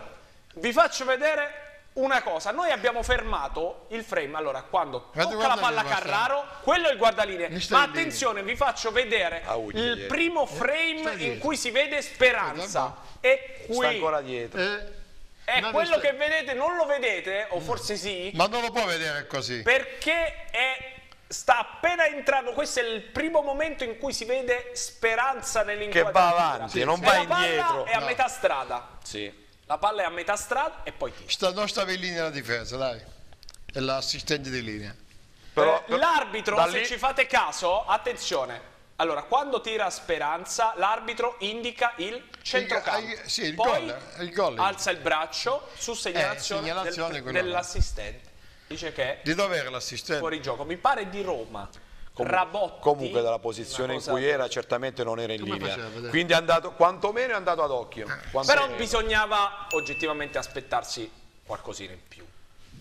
vi faccio vedere una cosa. Noi abbiamo fermato il frame, allora, quando Guarda, tocca la guarda palla che guarda. Carraro, quello è il guardalinee. Stai Ma attenzione, vi faccio vedere Ah, ui, il primo frame stai in cui si vede Speranza. E qui... Sta ancora dietro. Eh, E ma quello che vedete non lo vedete, o forse sì, Ma non lo può vedere così. perché è, sta appena entrando. Questo è il primo momento in cui si vede speranza nell'inquadratura. Che va avanti, non E va la palla indietro. è a No. metà strada. Sì. La palla è a metà strada e poi tira. Sta, non stava in linea la difesa, dai. È l'assistente di linea. Però- Eh, l'arbitro, se lì- ci fate caso, attenzione. Allora, quando tira Speranza, l'arbitro indica il centrocampo. Il- sì, il Poi gol, il gol. alza il braccio su segnalazione, Eh, segnalazione, del- dell'assistente. Dice che è Di dove era l'assistente? fuori gioco. Mi pare di Roma. Comunque- Rabotti. Comunque dalla posizione in cui era certamente non era in Come linea. faceva? Quindi è andato, quantomeno è andato ad occhio. Però Quantomeno. bisognava oggettivamente aspettarsi qualcosina in più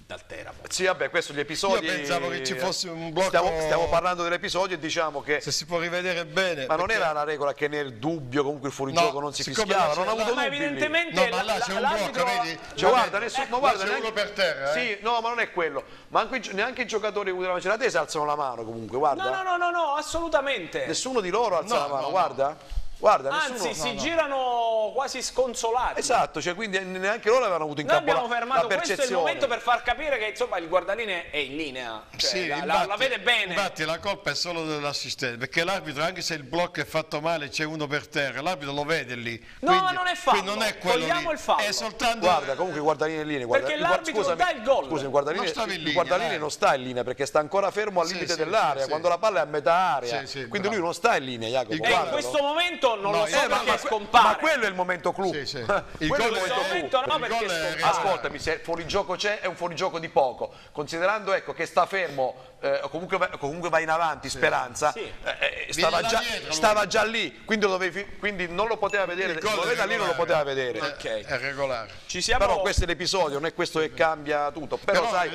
dal Teramo. Sì, vabbè, questo gli episodi. Io pensavo che ci fosse un blocco- Stiamo, stiamo parlando dell'episodio e diciamo che. Se si può rivedere bene. Ma non perché- era la regola che nel dubbio comunque il No, fuorigioco non si fischiava, non ha avuto Ma dubbi evidentemente No, ma là la- c'è un blocco, vedi? Cioè, guarda, nessuno, là guarda, c'è neanche- uno per terra, eh? Sì, no, ma non è quello. Ma anche, neanche i giocatori della Maceratese alzano la mano comunque, guarda. No, no, no, no, no, assolutamente. Nessuno di loro alza No, la mano, no, no. guarda. Guarda, Anzi, nessuno... si girano quasi sconsolati. Esatto, cioè, quindi neanche loro avevano avuto in Noi campo abbiamo la, fermato, la questo è il momento per far capire che insomma il guardaline è in linea, cioè, Sì, la, infatti- la vede bene. Infatti la colpa è solo dell'assistente, perché l'arbitro, anche se il blocco è fatto male, c'è uno per terra, l'arbitro lo vede lì. No, ma non è fallo, quindi non è quello togliamo lì, il fallo. È soltanto Guarda, comunque il guardaline in linea. Guarda, Perché l'arbitro dà il gol. Scusa, il guardaline, Non in il linea, guardaline dai. non sta in linea perché sta ancora fermo al Sì, limite sì, dell'area, sì, quando sì. la palla è a metà area. Sì, sì, quindi bravo. lui non sta in linea, Jacopo. E in guardalo. questo momento non No, lo so eh, ma- perché ma, scompare. ma quello è il momento clou. Sì, sì. Il Quello è gol il momento clou. momento no, il perché gol. Ascoltami, se fuorigioco c'è è un fuorigioco di poco, considerando ecco, che sta fermo, eh, comunque, va, comunque va in avanti, speranza, Sì. eh, eh, stava, già, dietro, stava già lì, quindi, lo dovevi- quindi non lo poteva vedere, Il se gol lo è vede da lì non lo poteva vedere. Ok. È regolare. Ci siamo Però questo è l'episodio, non è questo che cambia tutto. Però, Però sai,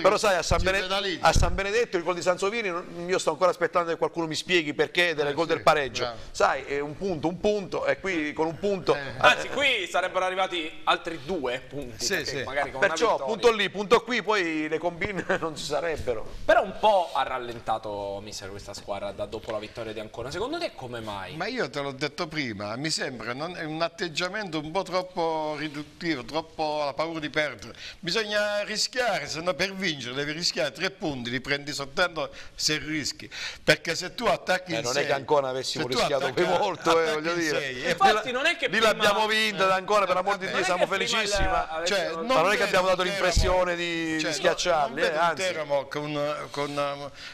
però sai, a, San ci Bene- penalizza. a San Benedetto il gol di Sansovini, io sto ancora aspettando che qualcuno mi spieghi perché del Eh, gol sì, del pareggio. bravo. Sai, è un punto, un punto, e qui con un punto... Eh. Anzi, qui sarebbero arrivati altri due punti. Sì, sì. magari con una Perciò punto lì, punto qui, poi le combine *laughs* non ci sarebbero. Però un po' ha rallentato mister questa squadra da dopo la vittoria di Ancona. Secondo te come mai? Ma io te l'ho detto prima, mi sembra non, è un atteggiamento un po' troppo riduttivo, troppo la paura di perdere. Bisogna rischiare, se no per vincere devi rischiare tre punti, li prendi soltanto se rischi. Perché se tu attacchi Eh, in non è sei- che ancora avessimo rischiato attacca- poi molto, eh, voglio in dire. sei Infatti non è che lì prima- l'abbiamo vinta da ancora, per amor di Dio, è siamo felicissimi, avesse- Cioè, non ma non è che abbiamo dato l'impressione di, cioè, di schiacciarli, non eh, anzi. Teramo con, con,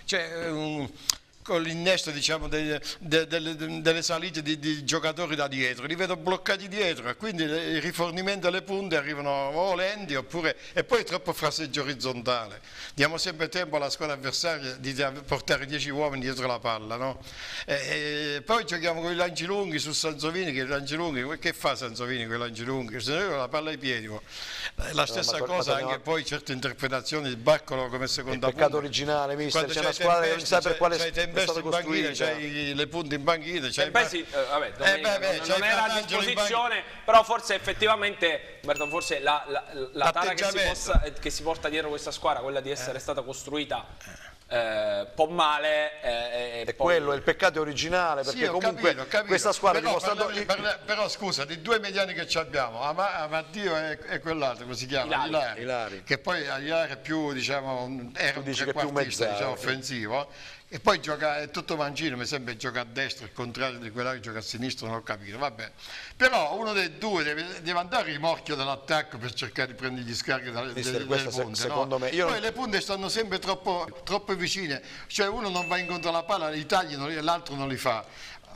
cioè, un- con l'innesto diciamo, delle, de- delle- delle salite di, di giocatori da dietro, li vedo bloccati dietro e quindi il rifornimento delle punte arrivano o lenti oppure e poi troppo fraseggio orizzontale. Diamo sempre tempo alla squadra avversaria di portare 10 uomini dietro la palla. No? E- e poi giochiamo con i lanci lunghi su Sanzovini, che i lanci lunghi, che fa Sanzovini con i lanci lunghi? Se no la palla ai piedi. La stessa ma- ma cosa anche poi certe interpretazioni sbaccolo come Il seconda peccato punta. originale, mister, c'è una squadra che non sa per quale stata in costruita. c'hai le punte in panchina, c'hai Tempesti, eh, vabbè, domenica Eh, beh, non, c'hai non era a disposizione, però forse effettivamente, Umberto, forse la, la, la tara che si, possa- eh, che si porta dietro questa squadra, quella di essere stata costruita eh, un po' male, eh, E poi- quello è il peccato originale, perché Sì, comunque capito, capito. questa squadra però, dimostrato... parla- parla- però scusa, di due mediani che ci abbiamo, Ama- Amadio e, e quell'altro, come si chiama? Ilari. Ilari. Che poi Ilari è più, diciamo, un- era un dici che è più trequartista, diciamo, sì. offensivo. E poi gioca, è tutto mancino, mi sembra che gioca a destra, il contrario di quella che gioca a sinistra, non ho capito, vabbè. Però uno dei due deve, deve andare rimorchio dell'attacco per cercare di prendere gli scarichi dalle, Mister, delle, delle punte. secondo no? me- io Poi le punte stanno sempre troppo, troppo vicine, cioè uno non va incontro alla palla, li tagliano e l'altro non li fa.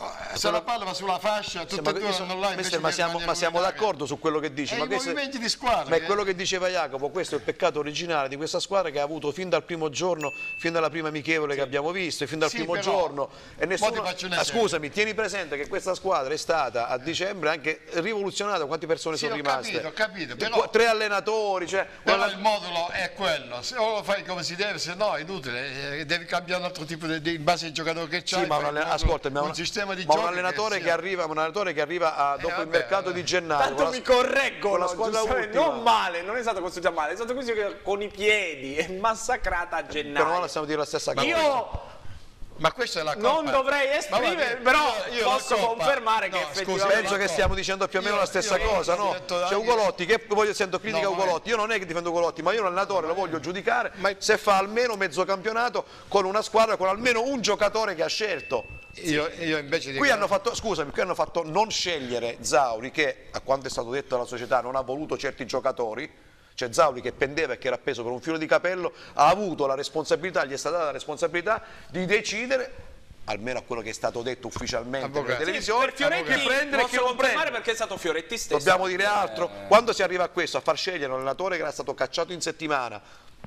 Eh, Se la palla va sulla fascia, tutte ma, e due vanno là mister, ma siamo, siamo d'accordo su quello che dici? Ma i questo- squadra, Ma è che- quello che diceva Jacopo, questo è il peccato originale di questa squadra che ha avuto fin dal primo giorno, fin dalla prima amichevole che abbiamo visto, fin dal Sì, primo però, giorno. E nessuno... ti Ah, scusami, tieni presente che questa squadra è stata a dicembre anche rivoluzionata, quante persone Sì, sono ho rimaste? capito, ho capito, però- Tre allenatori, cioè... Però quella- il modulo è quello, se o lo fai come si deve, se no è inutile, eh, devi cambiare un altro tipo di, in base ai giocatori che c'hai. Sì, ma ascoltami, un un- sistema di ma un gioco allenatore che, arriva, un allenatore che arriva a- dopo il vabbè, mercato vabbè. di gennaio. Tanto la- mi correggono, con la squadra ultima. non male, non è stato costruita male, è stato così con i piedi, è massacrata a Però non gennaio. la stiamo dire la stessa cosa. Io Ma questa è la non colpa. dovrei Ma esprimere, però io- posso confermare che no, scusa, effettivamente... Penso che stiamo dicendo più o meno io- la stessa io- cosa, no? C'è anche- Ugolotti, che voglio sento critica No, a ma- Ugolotti. Io non è che difendo Ugolotti, ma io un allenatore lo voglio giudicare se fa almeno mezzo campionato con una squadra con almeno un giocatore che ha scelto. Io, io invece di Qui hanno fatto, scusami, qui hanno fatto non scegliere Zauri che, a quanto è stato detto dalla società, non ha voluto certi giocatori, cioè Zauri che pendeva e che era appeso per un filo di capello, ha avuto la responsabilità, gli è stata data la responsabilità di decidere, almeno a quello che è stato detto ufficialmente Avvocato. nelle televisioni, per Fioretti chi prendere e chi non prendere. perché è stato Fioretti stesso. Dobbiamo dire altro? Quando si arriva a questo, a far scegliere un allenatore che era stato cacciato in settimana,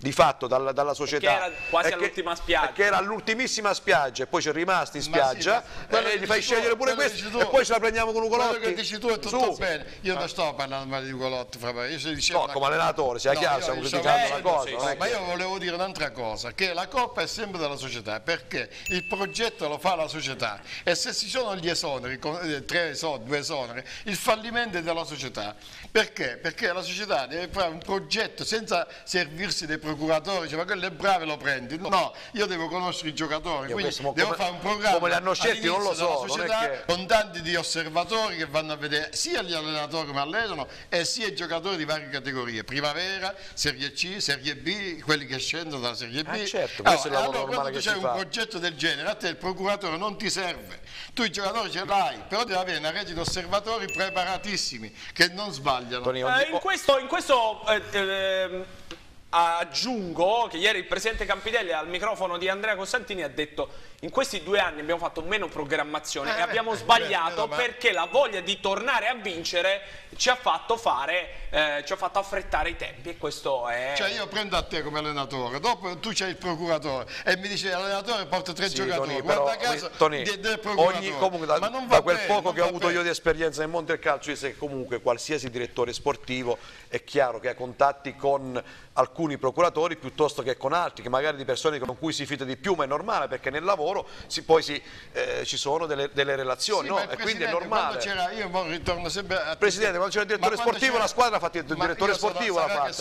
di fatto dalla, dalla società era quasi che- all'ultima spiaggia. che era all'ultimissima spiaggia e poi c'è rimasti in sì, spiaggia quello e che gli fai tu- scegliere pure quello che questo e poi ce la prendiamo con Quello Ugolotti che dici tu è tutto Su. bene. Io non sto parlando male di Ugolotti. Io sto dicendo No, come allenatore, sia chiaro, io- stiamo criticando una cosa, dicendo- non è Ma che- io volevo dire un'altra cosa, che la colpa è sempre della società, perché il progetto lo fa la società e se ci sono gli esoneri, eh, tre esoneri, due esoneri, il fallimento è della società. Perché? Perché la società deve fare un progetto senza servirsi dei procuratore, dice ma quello è bravo e lo prendi. No, io devo conoscere i giocatori, Io quindi devo come- fare un programma come li hanno scelti, non lo so, non è società, che- con tanti di osservatori che vanno a vedere sia gli allenatori come allenano e sia i giocatori di varie categorie, primavera, Serie C, Serie B, quelli che scendono dalla Serie B. Ah, certo, questo è il lavoro allora, normale quando che tu c'è un fa. progetto del genere, a te il procuratore non ti serve, tu i giocatori ce l'hai, però devi avere una rete di osservatori preparatissimi che non sbagliano. Tony, ogni- Eh, in questo, in questo, eh, ehm, aggiungo che ieri il presidente Campidelli al microfono di Andrea Costantini ha detto in questi due anni abbiamo fatto meno programmazione Eh, e abbiamo sbagliato beh, perché la voglia di tornare a vincere ci ha fatto fare, eh, ci ha fatto affrettare i tempi e questo è... Cioè io prendo a te come allenatore, dopo tu c'hai il procuratore e mi dice l'allenatore porta tre Sì, giocatori, Tony, guarda però, caso Tony, del procuratore. ogni, comunque da, Ma non da quel bene, poco che ho avuto bene. io di esperienza nel mondo del calcio, io che comunque qualsiasi direttore sportivo è chiaro che ha contatti con alcuni procuratori piuttosto che con altri, che magari di persone con cui si fida di più, ma è normale perché nel lavoro si- poi si, eh, ci sono delle, delle relazioni, Sì, no? e quindi è normale. io ritorno sempre a Presidente, quando c'era il direttore sportivo, la squadra ha fatto il direttore sportivo. l'ha fatta.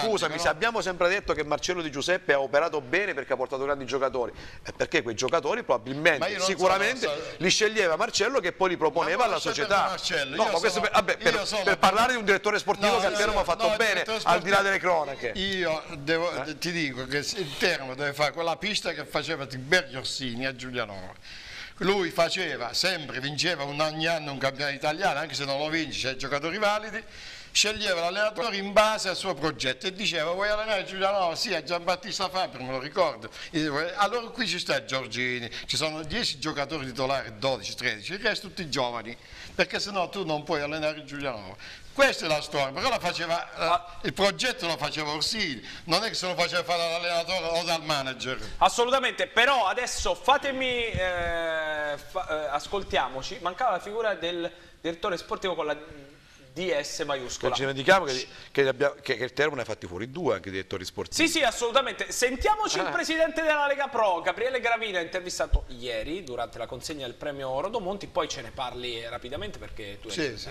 Scusami, no? se abbiamo sempre detto che Marcello Di Giuseppe ha operato bene perché ha portato grandi giocatori, è perché quei giocatori probabilmente, sicuramente sono- li sceglieva Marcello che poi li proponeva alla società. Marcello, No, ma questo per, vabbè, per- per parlare di un direttore sportivo che a Teramo ha fatto bene, al di là delle cronache. Eh? Io devo- ti dico che il Teramo deve fare quella pista che faceva Tiberio Orsini a Giulianova. Lui faceva sempre, vinceva un ogni anno un campionato italiano, anche se non lo vince, c'è giocatori validi, sceglieva l'allenatore in base al suo progetto e diceva vuoi allenare Giulianova? Sì, a Giambattista Fabri, me lo ricordo. Allora qui ci sta Giorgini, ci sono 10 giocatori titolari, 12, 13, il resto tutti giovani, perché sennò tu non puoi allenare Giulianova. Questa è la storia, però la faceva, eh, il progetto lo faceva Orsini, non è che se lo faceva fare dall'allenatore o dal manager. Assolutamente, però adesso fatemi, eh, fa- eh, ascoltiamoci, mancava la figura del direttore sportivo con la DS Non maiuscola. ci dimentichiamo che, che abbia- che- che il Teramo ne ha fatti fuori due anche di direttori sportivi. Sì, sì, assolutamente. Sentiamoci Ah. il presidente della Lega Pro, Gabriele Gravina, intervistato ieri durante la consegna del premio Rodomonti, poi ce ne parli rapidamente perché tu hai Sì, sì.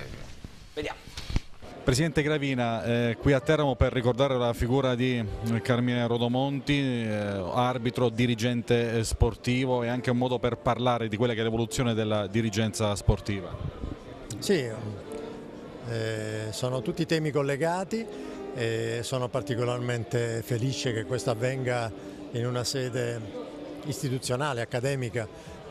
Vediamo. Presidente Gravina, eh, qui a Teramo per ricordare la figura di Carmine Rodomonti, eh, arbitro, dirigente eh, sportivo e anche un modo per parlare di quella che è l'evoluzione della dirigenza sportiva. Sì, eh, sono tutti temi collegati e sono particolarmente felice che questo avvenga in una sede istituzionale, accademica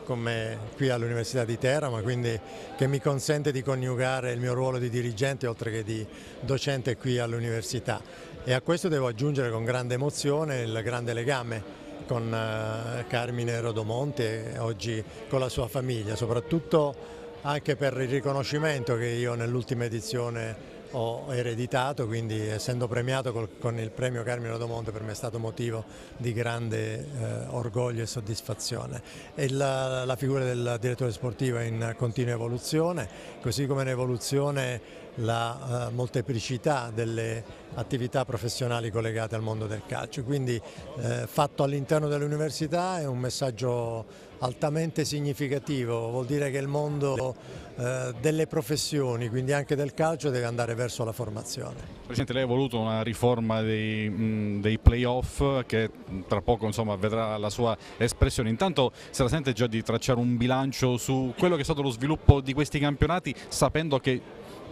come qui all'Università di Teramo, quindi che mi consente di coniugare il mio ruolo di dirigente oltre che di docente qui all'Università. E a questo devo aggiungere con grande emozione il grande legame con eh, Carmine Rodomonte oggi con la sua famiglia, soprattutto anche per il riconoscimento che io nell'ultima edizione ho ereditato, quindi essendo premiato col- con il premio Carmine Rodomonte per me è stato motivo di grande eh, orgoglio e soddisfazione. E la, la figura del direttore sportivo è in continua evoluzione, così come in evoluzione la eh, molteplicità delle attività professionali collegate al mondo del calcio. Quindi eh, fatto all'interno dell'università è un messaggio altamente significativo, vuol dire che il mondo eh, delle professioni, quindi anche del calcio, deve andare verso la formazione. Presidente, lei ha voluto una riforma dei, mh, dei playoff che tra poco insomma, vedrà la sua espressione. Intanto se la sente già di tracciare un bilancio su quello che è stato lo sviluppo di questi campionati, sapendo che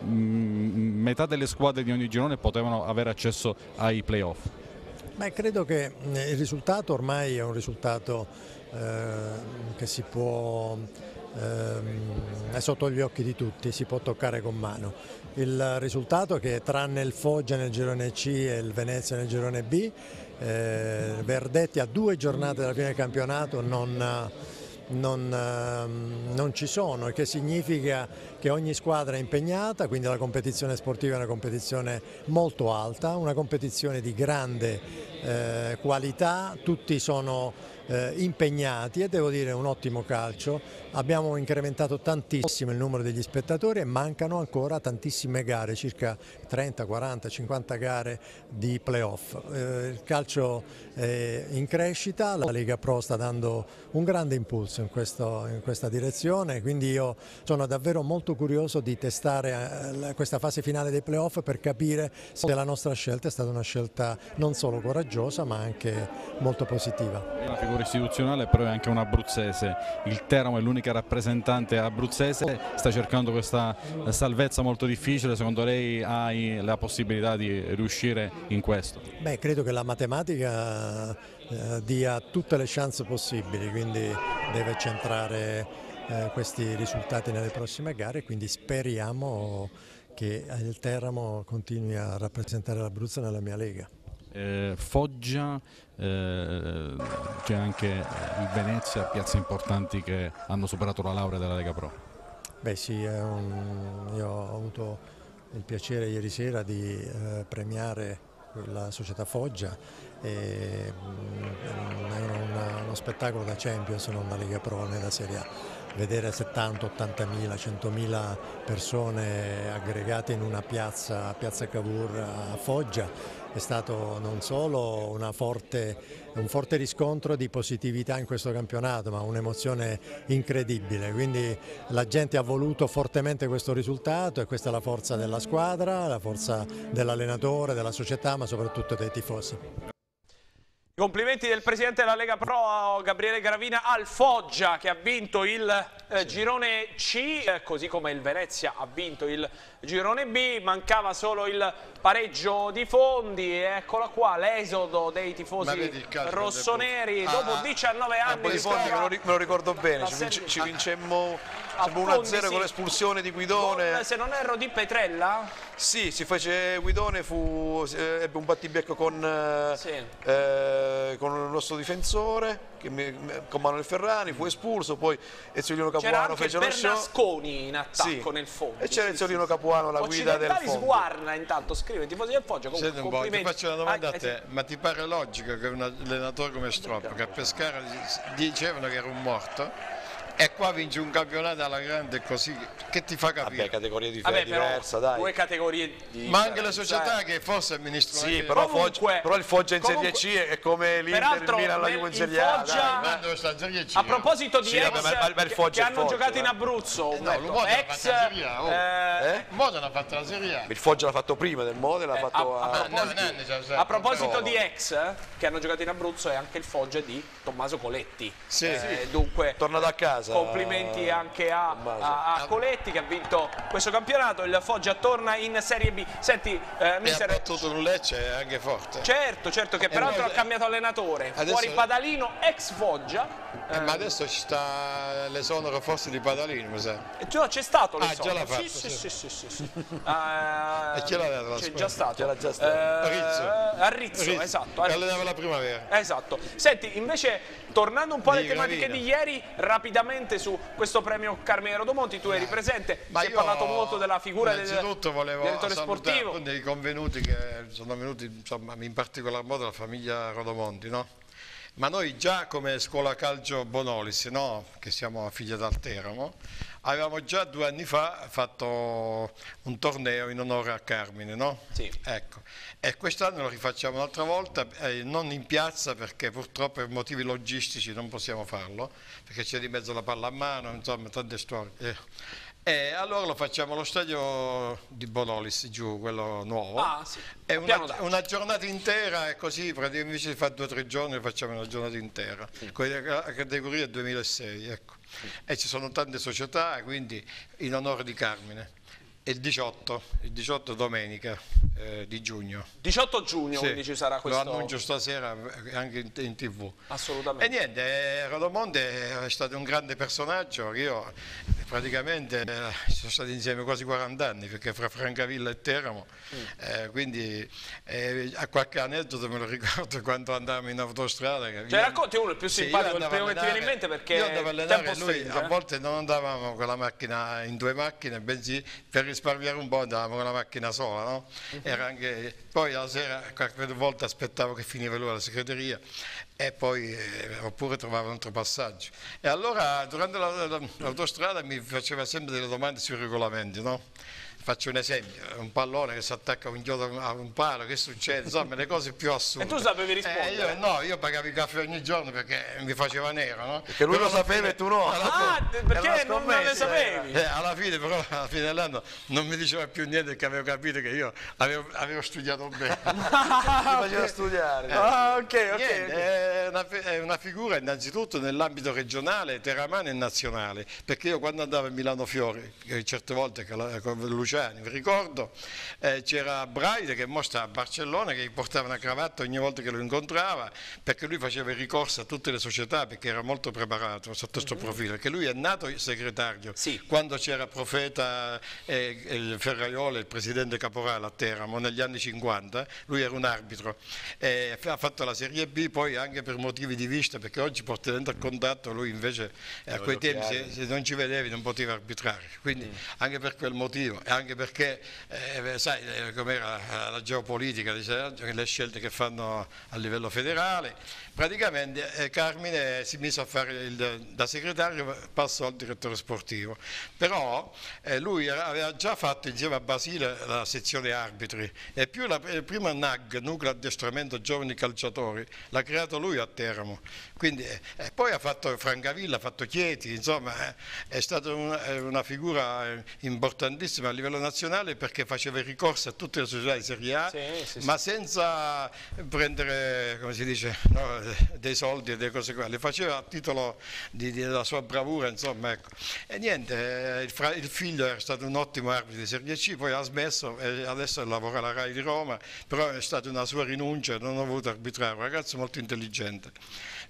mh, metà delle squadre di ogni girone potevano avere accesso ai playoff. Beh, credo che il risultato ormai è un risultato che si può, ehm, è sotto gli occhi di tutti, si può toccare con mano. Il risultato è che tranne il Foggia nel girone C e il Venezia nel girone B, eh, Verdetti a due giornate dalla fine del campionato non non, ehm, non ci sono, il che significa che ogni squadra è impegnata, quindi la competizione sportiva è una competizione molto alta, una competizione di grande eh, qualità, tutti sono eh, impegnati e devo dire un ottimo calcio. Abbiamo incrementato tantissimo il numero degli spettatori e mancano ancora tantissime gare, circa 30, 40, 50 gare di playoff. Eh, il calcio è in crescita, la Lega Pro sta dando un grande impulso in, questo- in questa direzione, quindi io sono davvero molto curioso di testare eh, questa fase finale dei playoff per capire se la nostra scelta è stata una scelta non solo coraggiosa, ma anche molto positiva. Figura istituzionale però è anche un abruzzese, il Teramo è l'unica rappresentante abruzzese, sta cercando questa salvezza molto difficile, secondo lei hai la possibilità di riuscire in questo? Beh, credo che la matematica eh, dia tutte le chance possibili, quindi deve centrare eh, questi risultati nelle prossime gare, quindi speriamo che il Teramo continui a rappresentare l'Abruzzo nella mia lega. Eh, Foggia, eh, c'è anche il Venezia, piazze importanti che hanno superato la laurea della Lega Pro. Beh sì, un, io ho avuto il piacere ieri sera di eh, premiare la società Foggia e, mm, è una, uno spettacolo da Champions, non da Lega Pro né da Serie A. Vedere 70, 80 mila, 100 mila persone aggregate in una piazza, piazza Cavour a Foggia è stato non solo forte, un forte riscontro di positività in questo campionato, ma un'emozione incredibile. Quindi la gente ha voluto fortemente questo risultato e questa è la forza della squadra, la forza dell'allenatore, della società, ma soprattutto dei tifosi. Complimenti del Presidente della Lega Pro Gabriele Gravina al Foggia che ha vinto il eh, girone C, eh, così come il Venezia ha vinto il girone B, mancava solo il pareggio di fondi, eccola qua l'esodo dei tifosi rossoneri dopo 19 ah, anni. di fondi me lo, me lo ricordo bene, ci, vince, ci vincemmo 1-0 con l'espulsione di Guidone. se non erro di Petrella? Sì, si fece Guidone, fu, ebbe un battibecco con, eh, sì. eh, con il nostro difensore mi, con Manuel Ferrani, fu espulso, poi Ezzolino Capuano fece lo show. Bernasconi in attacco sì. nel fondo. E c'era sì, Ezzolino sì, Capuano la guida del fondo. Sguarna intanto, scrive, tifosi del Foggia, Senti un po', ti faccio una domanda ah, a te, ma ti pare logico che un allenatore come Stroppo, che a Pescara dicevano che era un morto, e qua vince un campionato alla grande così che ti fa capire? Vabbè, categorie di Vabbè, diverse dai. due categorie di ma anche la società dai. che forse amministra sì però, comunque, Foggia, però il Foggia in Serie C è come l'Inter il Milan la Juve in Serie A Foggia, dai, a proposito di sì, ex vabbè, ma, ma che, che hanno Foggia, giocato in Abruzzo eh, no, il Modena ex, ha fatto la Serie A oh. eh? eh? Modena ha fatto la Serie A. Il Foggia l'ha fatto prima del Modena eh, fatto a, a, a, proposito, a proposito di ex che hanno giocato in Abruzzo è anche il Foggia di Tommaso Coletti. Sì, dunque tornato a casa complimenti complimenti anche a, a, a, Coletti che ha vinto questo campionato, il Foggia torna in Serie B. Senti, eh, mister... ha battuto un Lecce anche forte. Certo, certo, che peraltro ha cambiato allenatore, adesso... fuori Padalino, ex Foggia. Eh, ma adesso ci sta l'esonero forse di Padalino, mi sa. Già c'è stato l'esonero. Ah, già l'ha fatto? Sì, sì, sì, sì, sì. uh, *laughs* e chi l'ha dato la C'è già stato. C'era già stato. Uh, Rizzo. A Rizzo, Rizzo. esatto. Allenava la primavera. Esatto. Senti, invece, tornando un po' alle tematiche di ieri, rapidamente su questo premio Carmine Rodomonti, tu eri presente, Ma si è parlato molto della figura del direttore sportivo. dei convenuti che sono venuti insomma, in particolar modo la famiglia Rodomonti, no? Ma noi già come scuola calcio Bonolis, no? che siamo figlia dal Teramo, avevamo già due anni fa fatto un torneo in onore a Carmine, no? Sì. Ecco. E quest'anno lo rifacciamo un'altra volta, eh, non in piazza perché purtroppo per motivi logistici non possiamo farlo, perché c'è di mezzo la palla a mano, insomma tante storie. Eh. E allora lo facciamo allo stadio di Bonolis, giù, quello nuovo. Ah, sì. È una, una, giornata intera e così, invece di fare due o tre giorni, facciamo una giornata intera, sì. con la categoria 2006, ecco. E ci sono tante società, quindi in onore di Carmine il 18, il 18 domenica eh, di giugno. 18 giugno sì, quindi ci sarà questo... Lo annuncio stasera anche in, in tv. Assolutamente. E niente, eh, Rodomonte è stato un grande personaggio, io praticamente eh, sono stati insieme quasi 40 anni, perché fra Francavilla e Teramo, mm. eh, quindi eh, a qualche aneddoto me lo ricordo *laughs* quando andavamo in autostrada. Cioè racconti uno il più simpatico, sì, il primo che ti viene in mente perché... Io andavo a allenare, lui, a volte non andavamo con la macchina in due macchine, bensì per risparmiare un po' andavamo con la macchina sola, no? -huh. anche... poi la sera qualche volta aspettavo che finiva lui alla segreteria e poi eh, oppure trovavo un altro passaggio. E allora durante l'autostrada mi faceva sempre delle domande sui regolamenti, no? Faccio un esempio, un pallone che si attacca un chiodo a un palo, che succede? Insomma, le cose più assurde. E tu sapevi rispondere? Eh, io, no, io pagavo i caffè ogni giorno perché mi faceva nero, no? Perché lui Però lo sapeva e tu no. Ah, fine- perché non ne scommessa, sapevi? eh, alla fine però alla fine dell'anno non mi diceva più niente perché avevo capito che io avevo, avevo studiato bene. *laughs* Ti faceva studiare. Ah, ok, ok. Niente. È, una, è una figura innanzitutto nell'ambito regionale, teramano e nazionale, perché io quando andavo a Milano Fiori, certe volte con la- con Luciani, vi ricordo, eh, c'era Braide che mostra a Barcellona che gli portava una cravatta ogni volta che lo incontrava, perché lui faceva il ricorso a tutte le società, perché era molto preparato sotto questo profilo, che lui è nato segretario, Sì. quando c'era Profeta e e il Ferraiolo, il presidente Caporale a Teramo negli anni 50, lui era un arbitro. E ha fatto la Serie B poi anche per motivi di vista perché oggi porta dentro il contatto, lui invece eh, a quei tempi se, se non ci vedevi non poteva arbitrare, quindi anche per quel motivo e anche perché eh, sai eh, com'era la geopolitica, eh, le scelte che fanno a livello federale, praticamente eh, Carmine si mise a fare il, da segretario passò al direttore sportivo, però eh, lui aveva già fatto insieme a Basile la sezione arbitri. E più la eh, prima NAG, Nucleo Addestramento Giovani Calciatori, l'ha creato lui a Teramo, quindi eh, e poi ha fatto Francavilla, ha fatto Chieti, insomma eh, è stata una, è una figura eh, importantissima a livello nazionale perché faceva il ricorso a tutte le società di Serie A, Sì, sì, sì. ma senza prendere, come si dice, no, dei soldi e delle cose qua, le faceva a titolo di- di- della sua bravura, insomma, ecco. E niente, eh, il, fra- il figlio era stato un ottimo arbitro di Serie C, poi ha smesso e adesso lavora alla RAI di Roma, però è stata una sua rinuncia, non ho voluto arbitrare, un ragazzo molto intelligente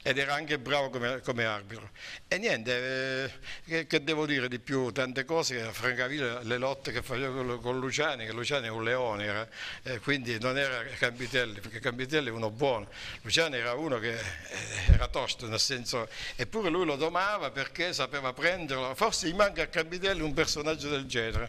ed era anche bravo come, come arbitro. E niente, eh, che, che devo dire di più? Tante cose, a Francavilla le lotte che faceva con, con Luciani, che Luciani è un leone, era, eh, quindi non era Campitelli, perché Campitelli è uno buono, Luciani era uno che eh, era tosto, nel senso, eppure lui lo domava perché sapeva prenderlo, forse gli manca a Campitelli un personaggio del genere,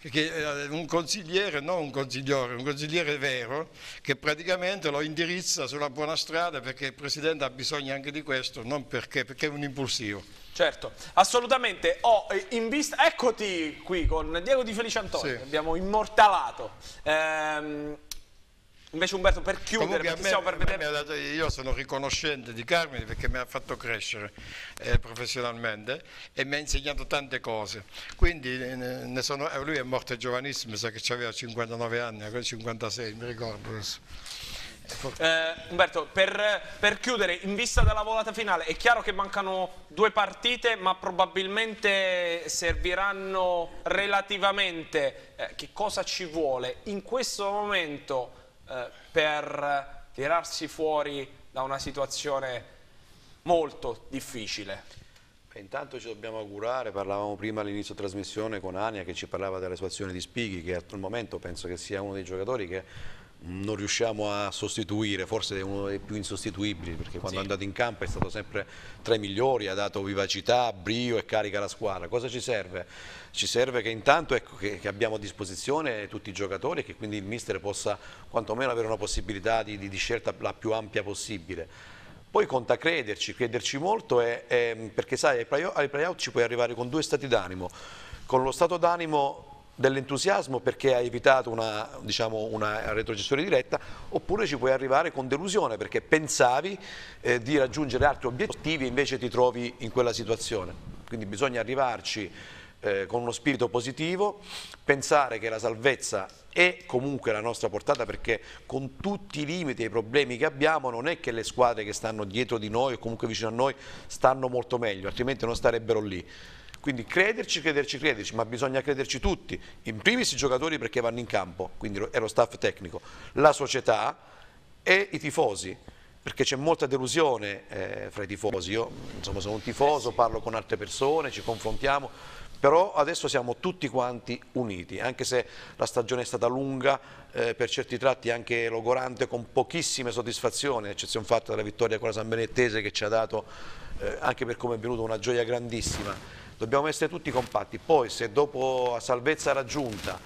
che, eh, un consigliere, non un consigliere, un consigliere vero, che praticamente lo indirizza sulla buona strada perché il Presidente ha bisogno anche di questo, non perché, perché è un impulsivo. Certo, assolutamente. Ho eh, in vista, eccoti qui con Diego Di Felice Antonio, Sì. che abbiamo immortalato. Ehm, invece Umberto, per chiudere, me- per vedere... dato- io sono riconoscente di Carmine perché mi ha fatto crescere eh, professionalmente e mi ha insegnato tante cose. Quindi eh, sono- eh, lui è morto giovanissimo, mi sa che aveva 59 anni, eh, 56, mi ricordo. Eh, Umberto, per, per chiudere, in vista della volata finale, è chiaro che mancano due partite, ma probabilmente serviranno relativamente. Eh, che cosa ci vuole in questo momento eh, per tirarsi fuori da una situazione molto difficile? Intanto ci dobbiamo augurare, parlavamo prima all'inizio trasmissione con Ania che ci parlava della situazione di Spighi che al momento penso che sia uno dei giocatori che non riusciamo a sostituire, forse è uno dei più insostituibili perché quando è andato in campo è stato sempre tra i migliori, ha dato vivacità, brio e carica alla squadra. Cosa ci serve? Ci serve che intanto ecco, che, che abbiamo a disposizione tutti i giocatori e che quindi il mister possa quantomeno avere una possibilità di, di- di scelta la più ampia possibile. Poi conta crederci, crederci molto e- e- perché sai ai play- ai playout ci puoi arrivare con due stati d'animo, con lo stato d'animo dell'entusiasmo perché hai evitato una, diciamo, una retrocessione diretta oppure ci puoi arrivare con delusione perché pensavi eh, di raggiungere altri obiettivi e invece ti trovi in quella situazione. Quindi bisogna arrivarci eh, con uno spirito positivo, pensare che la salvezza è comunque la nostra portata perché con tutti i limiti e i problemi che abbiamo non è che le squadre che stanno dietro di noi o comunque vicino a noi stanno molto meglio, altrimenti non starebbero lì. Quindi crederci, crederci, crederci, ma bisogna crederci tutti, in primis i giocatori perché vanno in campo, quindi è lo staff tecnico, la società e i tifosi, perché c'è molta delusione eh, fra i tifosi. Io insomma, sono un tifoso, parlo con altre persone, ci confrontiamo, però adesso siamo tutti quanti uniti, anche se la stagione è stata lunga, eh, per certi tratti anche logorante, con pochissime soddisfazioni, eccezione fatta della vittoria con la San Benettese che ci ha dato, eh, anche per come è venuto, una gioia grandissima. Dobbiamo essere tutti compatti, poi se dopo salvezza raggiunta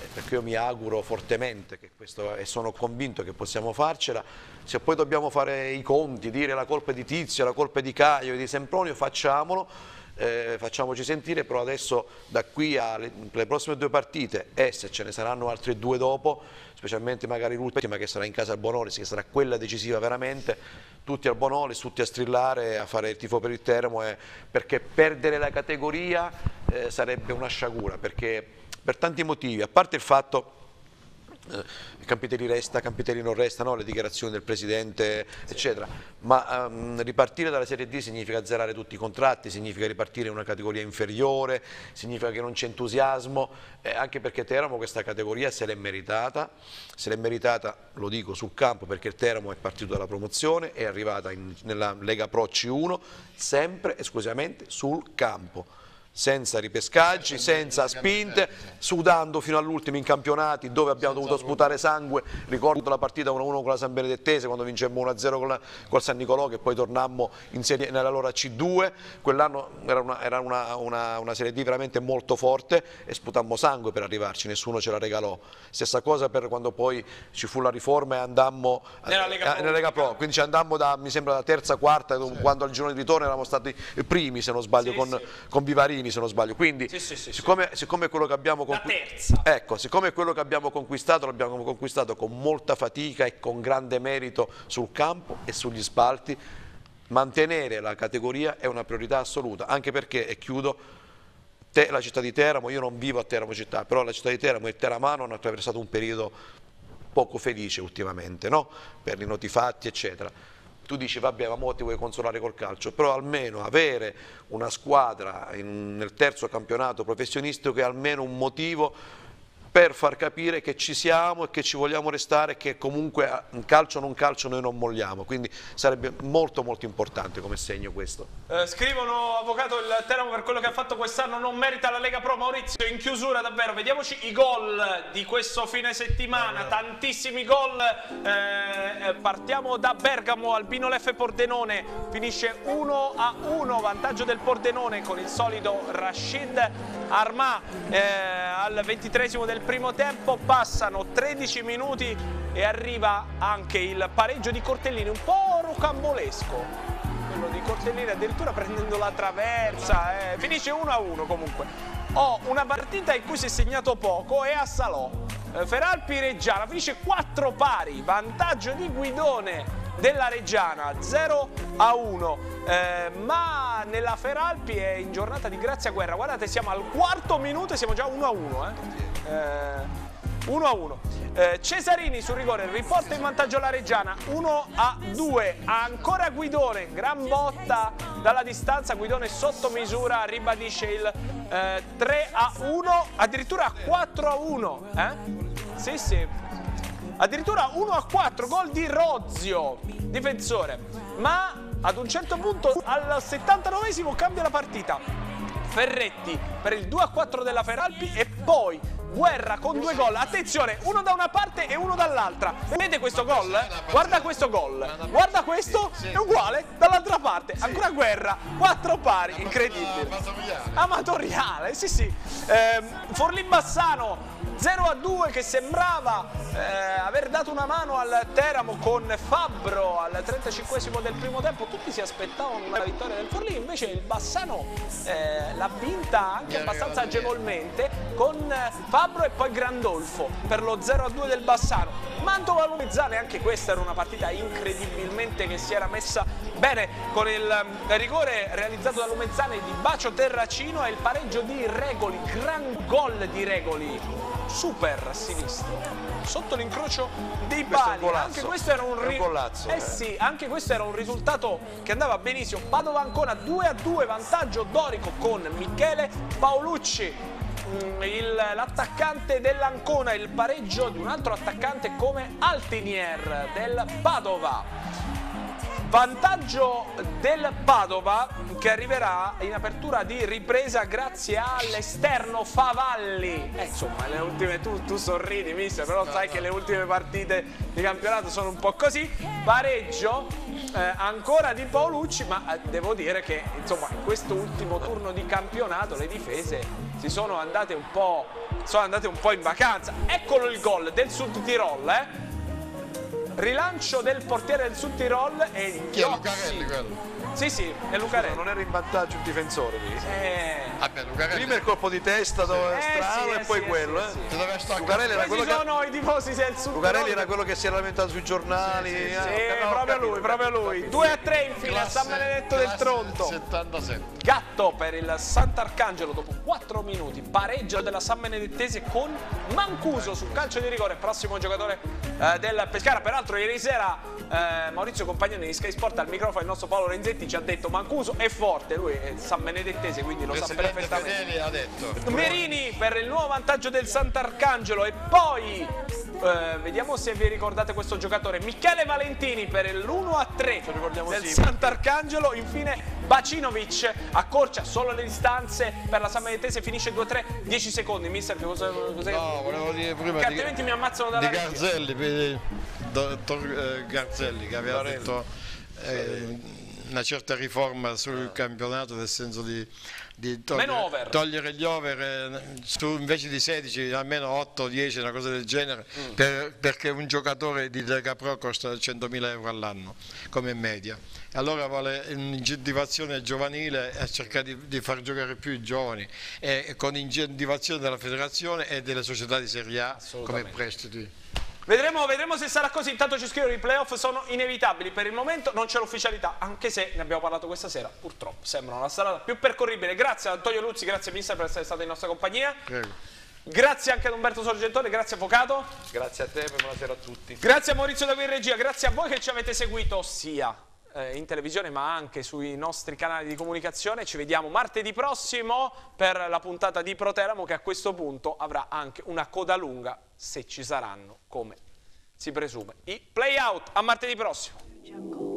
eh, perché io mi auguro fortemente che questo, e sono convinto che possiamo farcela, se poi dobbiamo fare i conti, dire la colpa di Tizio, la colpa di Caio e di Sempronio, facciamolo, eh, facciamoci sentire, però adesso da qui alle prossime due partite e se ce ne saranno altre due dopo, specialmente magari l'ultima che sarà in casa al Bonolis, che sarà quella decisiva veramente, tutti al Bonolis, tutti a strillare, a fare il tifo per il Teramo, eh, perché perdere la categoria eh, sarebbe una sciagura, perché per tanti motivi, a parte il fatto Campitelli resta, Campitelli non resta, no? le dichiarazioni del Presidente, eccetera. Ma um, ripartire dalla Serie D significa zerare tutti i contratti, significa ripartire in una categoria inferiore, significa che non c'è entusiasmo, eh, anche perché Teramo questa categoria se l'è meritata, se l'è meritata, lo dico, sul campo, perché Teramo è partito dalla promozione, è arrivata in, nella Lega Pro C1, sempre esclusivamente sul campo senza ripescaggi, senza spinte, sudando fino all'ultimo in campionati dove abbiamo dovuto sputare sangue, ricordo la partita 1-1 con la San Benedettese quando vincemmo 1-0 con, col San Nicolò che poi tornammo serie, nella loro C2, quell'anno era, una, era una, una, una, Serie D veramente molto forte e sputammo sangue per arrivarci, nessuno ce la regalò. Stessa cosa per quando poi ci fu la riforma e andammo nella Lega Pro, nella Lega Pro. quindi ci andammo da, mi sembra, da terza, quarta, sì. quando al giorno di ritorno eravamo stati i primi se non sbaglio sì, con, sì. con Vivarini Pellegrini se non sbaglio, quindi sì, sì, sì, siccome, siccome, quello che abbiamo ecco, siccome quello che abbiamo conquistato l'abbiamo conquistato con molta fatica e con grande merito sul campo e sugli spalti, mantenere la categoria è una priorità assoluta, anche perché, e chiudo, te, la città di Teramo, io non vivo a Teramo città, però la città di Teramo e Teramano hanno attraversato un periodo poco felice ultimamente, no? per i noti fatti eccetera tu dici vabbè ma ti vuoi consolare col calcio, però almeno avere una squadra in, nel terzo campionato professionistico è almeno un motivo per far capire che ci siamo e che ci vogliamo restare che comunque in calcio o non calcio noi non molliamo, quindi sarebbe molto molto importante come segno questo. Eh, scrivono Avvocato il Teramo per quello che ha fatto quest'anno non merita la Lega Pro, Maurizio in chiusura davvero, vediamoci i gol di questo fine settimana, tantissimi gol, eh, eh partiamo da Bergamo, Albino Leffe Pordenone, finisce 1 a 1, vantaggio del Pordenone con il solido Rashid Armà eh, al ventitresimo del primo tempo, passano 13 minuti e arriva anche il pareggio di Cortellini, un po' rocambolesco, quello di Cortellini addirittura prendendo la traversa, eh. finisce 1-1 comunque. Ho una partita in cui si è segnato poco e a Salò. Eh, Feralpi Reggiana finisce 4 pari, vantaggio di Guidone della Reggiana 0 a 1 eh, ma nella Feralpi è in giornata di grazia guerra guardate siamo al quarto minuto e siamo già 1 a 1 eh. 1 eh, a 1. Eh, Cesarini sul rigore riporta in vantaggio la Reggiana 1 a 2. Ancora Guidone, gran botta dalla distanza. Guidone sotto misura ribadisce il eh, 3 a 1, addirittura 4 a 1. Eh? Sì, sì. Addirittura 1 a 4, gol di Rozio, difensore. Ma ad un certo punto al 79esimo cambia la partita. Ferretti per il 2 a 4 della Feralpi e poi Guerra con due gol, attenzione, uno da una parte e uno dall'altra. Vedete questo gol? Guarda questo gol, guarda questo, è uguale dall'altra parte. Ancora Guerra, quattro pari, incredibile. Amatoriale, sì sì. Eh, Forlì Bassano 0 a 2 che sembrava eh, aver dato una mano al Teramo con Fabbro al 35 del primo tempo. Tutti si aspettavano una vittoria del Forlì invece il Bassano eh, l'ha vinta anche abbastanza agevolmente con Fabbro e poi Grandolfo per lo 0 a 2 del Bassano. Mantova Lumezzane anche questa era una partita incredibilmente che si era messa bene con il eh, rigore realizzato da Lumezzane di Bacio Terracino e il pareggio di Regoli gran gol di Regoli super sinistro sotto l'incrocio dei pali. Anche questo era un, ri... un eh, eh. sì, anche questo era un risultato che andava benissimo. Padova Ancona 2 a 2 vantaggio dorico con Michele Paolucci. Mm, l'attaccante dell'Ancona il pareggio di un altro attaccante come Altinier del Padova Vantaggio del Padova che arriverà in apertura di ripresa grazie all'esterno Favalli. Eh, insomma, le ultime tu, tu sorridi, mister, però sai che le ultime partite di campionato sono un po' così. Pareggio eh, ancora di Paolucci, ma eh, devo dire che insomma in questo ultimo turno di campionato le difese si sono andate un po', sono andate un po in vacanza. Eccolo il gol del Sud Tirol, eh? Rilancio del portiere del Sud Tirol e Chi è Lucarelli quello? Sì, sì, è Lucarelli. Non era in vantaggio il difensore lì. Eh, Vabbè, Lucarelli. Prima il colpo di testa dove Eh, strano sì, e eh, poi sì, quello. sì, eh. stare Lucarelli era questi quello che sono i tifosi del Sud. Lucarelli era quello che si era lamentato sui giornali. Sì, eh, sì, ho proprio capito, lui, proprio lui. capito. 2 a 3 infine a San Benedetto del Tronto. 77. Gatto per il Sant'Arcangelo dopo 4 minuti, pareggio della San Benedettese con Mancuso sul calcio di rigore, prossimo giocatore eh, del Pescara. Peraltro ieri sera eh, Maurizio Compagnoni di Sky Sport al microfono il nostro Paolo Renzetti ci ha detto Mancuso è forte, lui è San Benedettese quindi lo sa Presidente perfettamente. Fedeli ha detto. Merini per il nuovo vantaggio del Sant'Arcangelo e poi eh, vediamo se vi ricordate questo giocatore Michele Valentini per l'1 a 3 ricordiamo del sì. Sant'Arcangelo infine Bacinovic accorcia solo le distanze per la San Benedettese finisce 2 a 3 10 secondi mister che cosa, cosa No, volevo dire prima che di, altrimenti mi ammazzano di dalla regia. Garzelli, dottor eh, Garzelli che aveva detto eh, una certa riforma sul campionato nel senso di, di togliere, togliere gli over eh, su, invece di 16 almeno 8 10 una cosa del genere per- perché un giocatore di Lega Pro costa 100.000 euro all'anno come media. Allora vuole un'incentivazione giovanile e cercare di, di far giocare più i giovani e, e con incentivazione della federazione e delle società di Serie A come prestiti Vedremo, vedremo se sarà così. Intanto ci scrivono i playoff sono inevitabili. Per il momento non c'è l'ufficialità, anche se ne abbiamo parlato questa sera. Purtroppo sembrano la strada più percorribile. Grazie a Antonio Luzzi, grazie mister per essere stato in nostra compagnia. Prego. Grazie anche ad Umberto Sorgentone, grazie Avvocato. Grazie a te e buonasera a tutti. Grazie a Maurizio da qui in regia, grazie a voi che ci avete seguito sia eh, in televisione ma anche sui nostri canali di comunicazione. Ci vediamo martedì prossimo per la puntata di Proteramo che a questo punto avrà anche una coda lunga se ci saranno come si presume. I play out a martedì prossimo.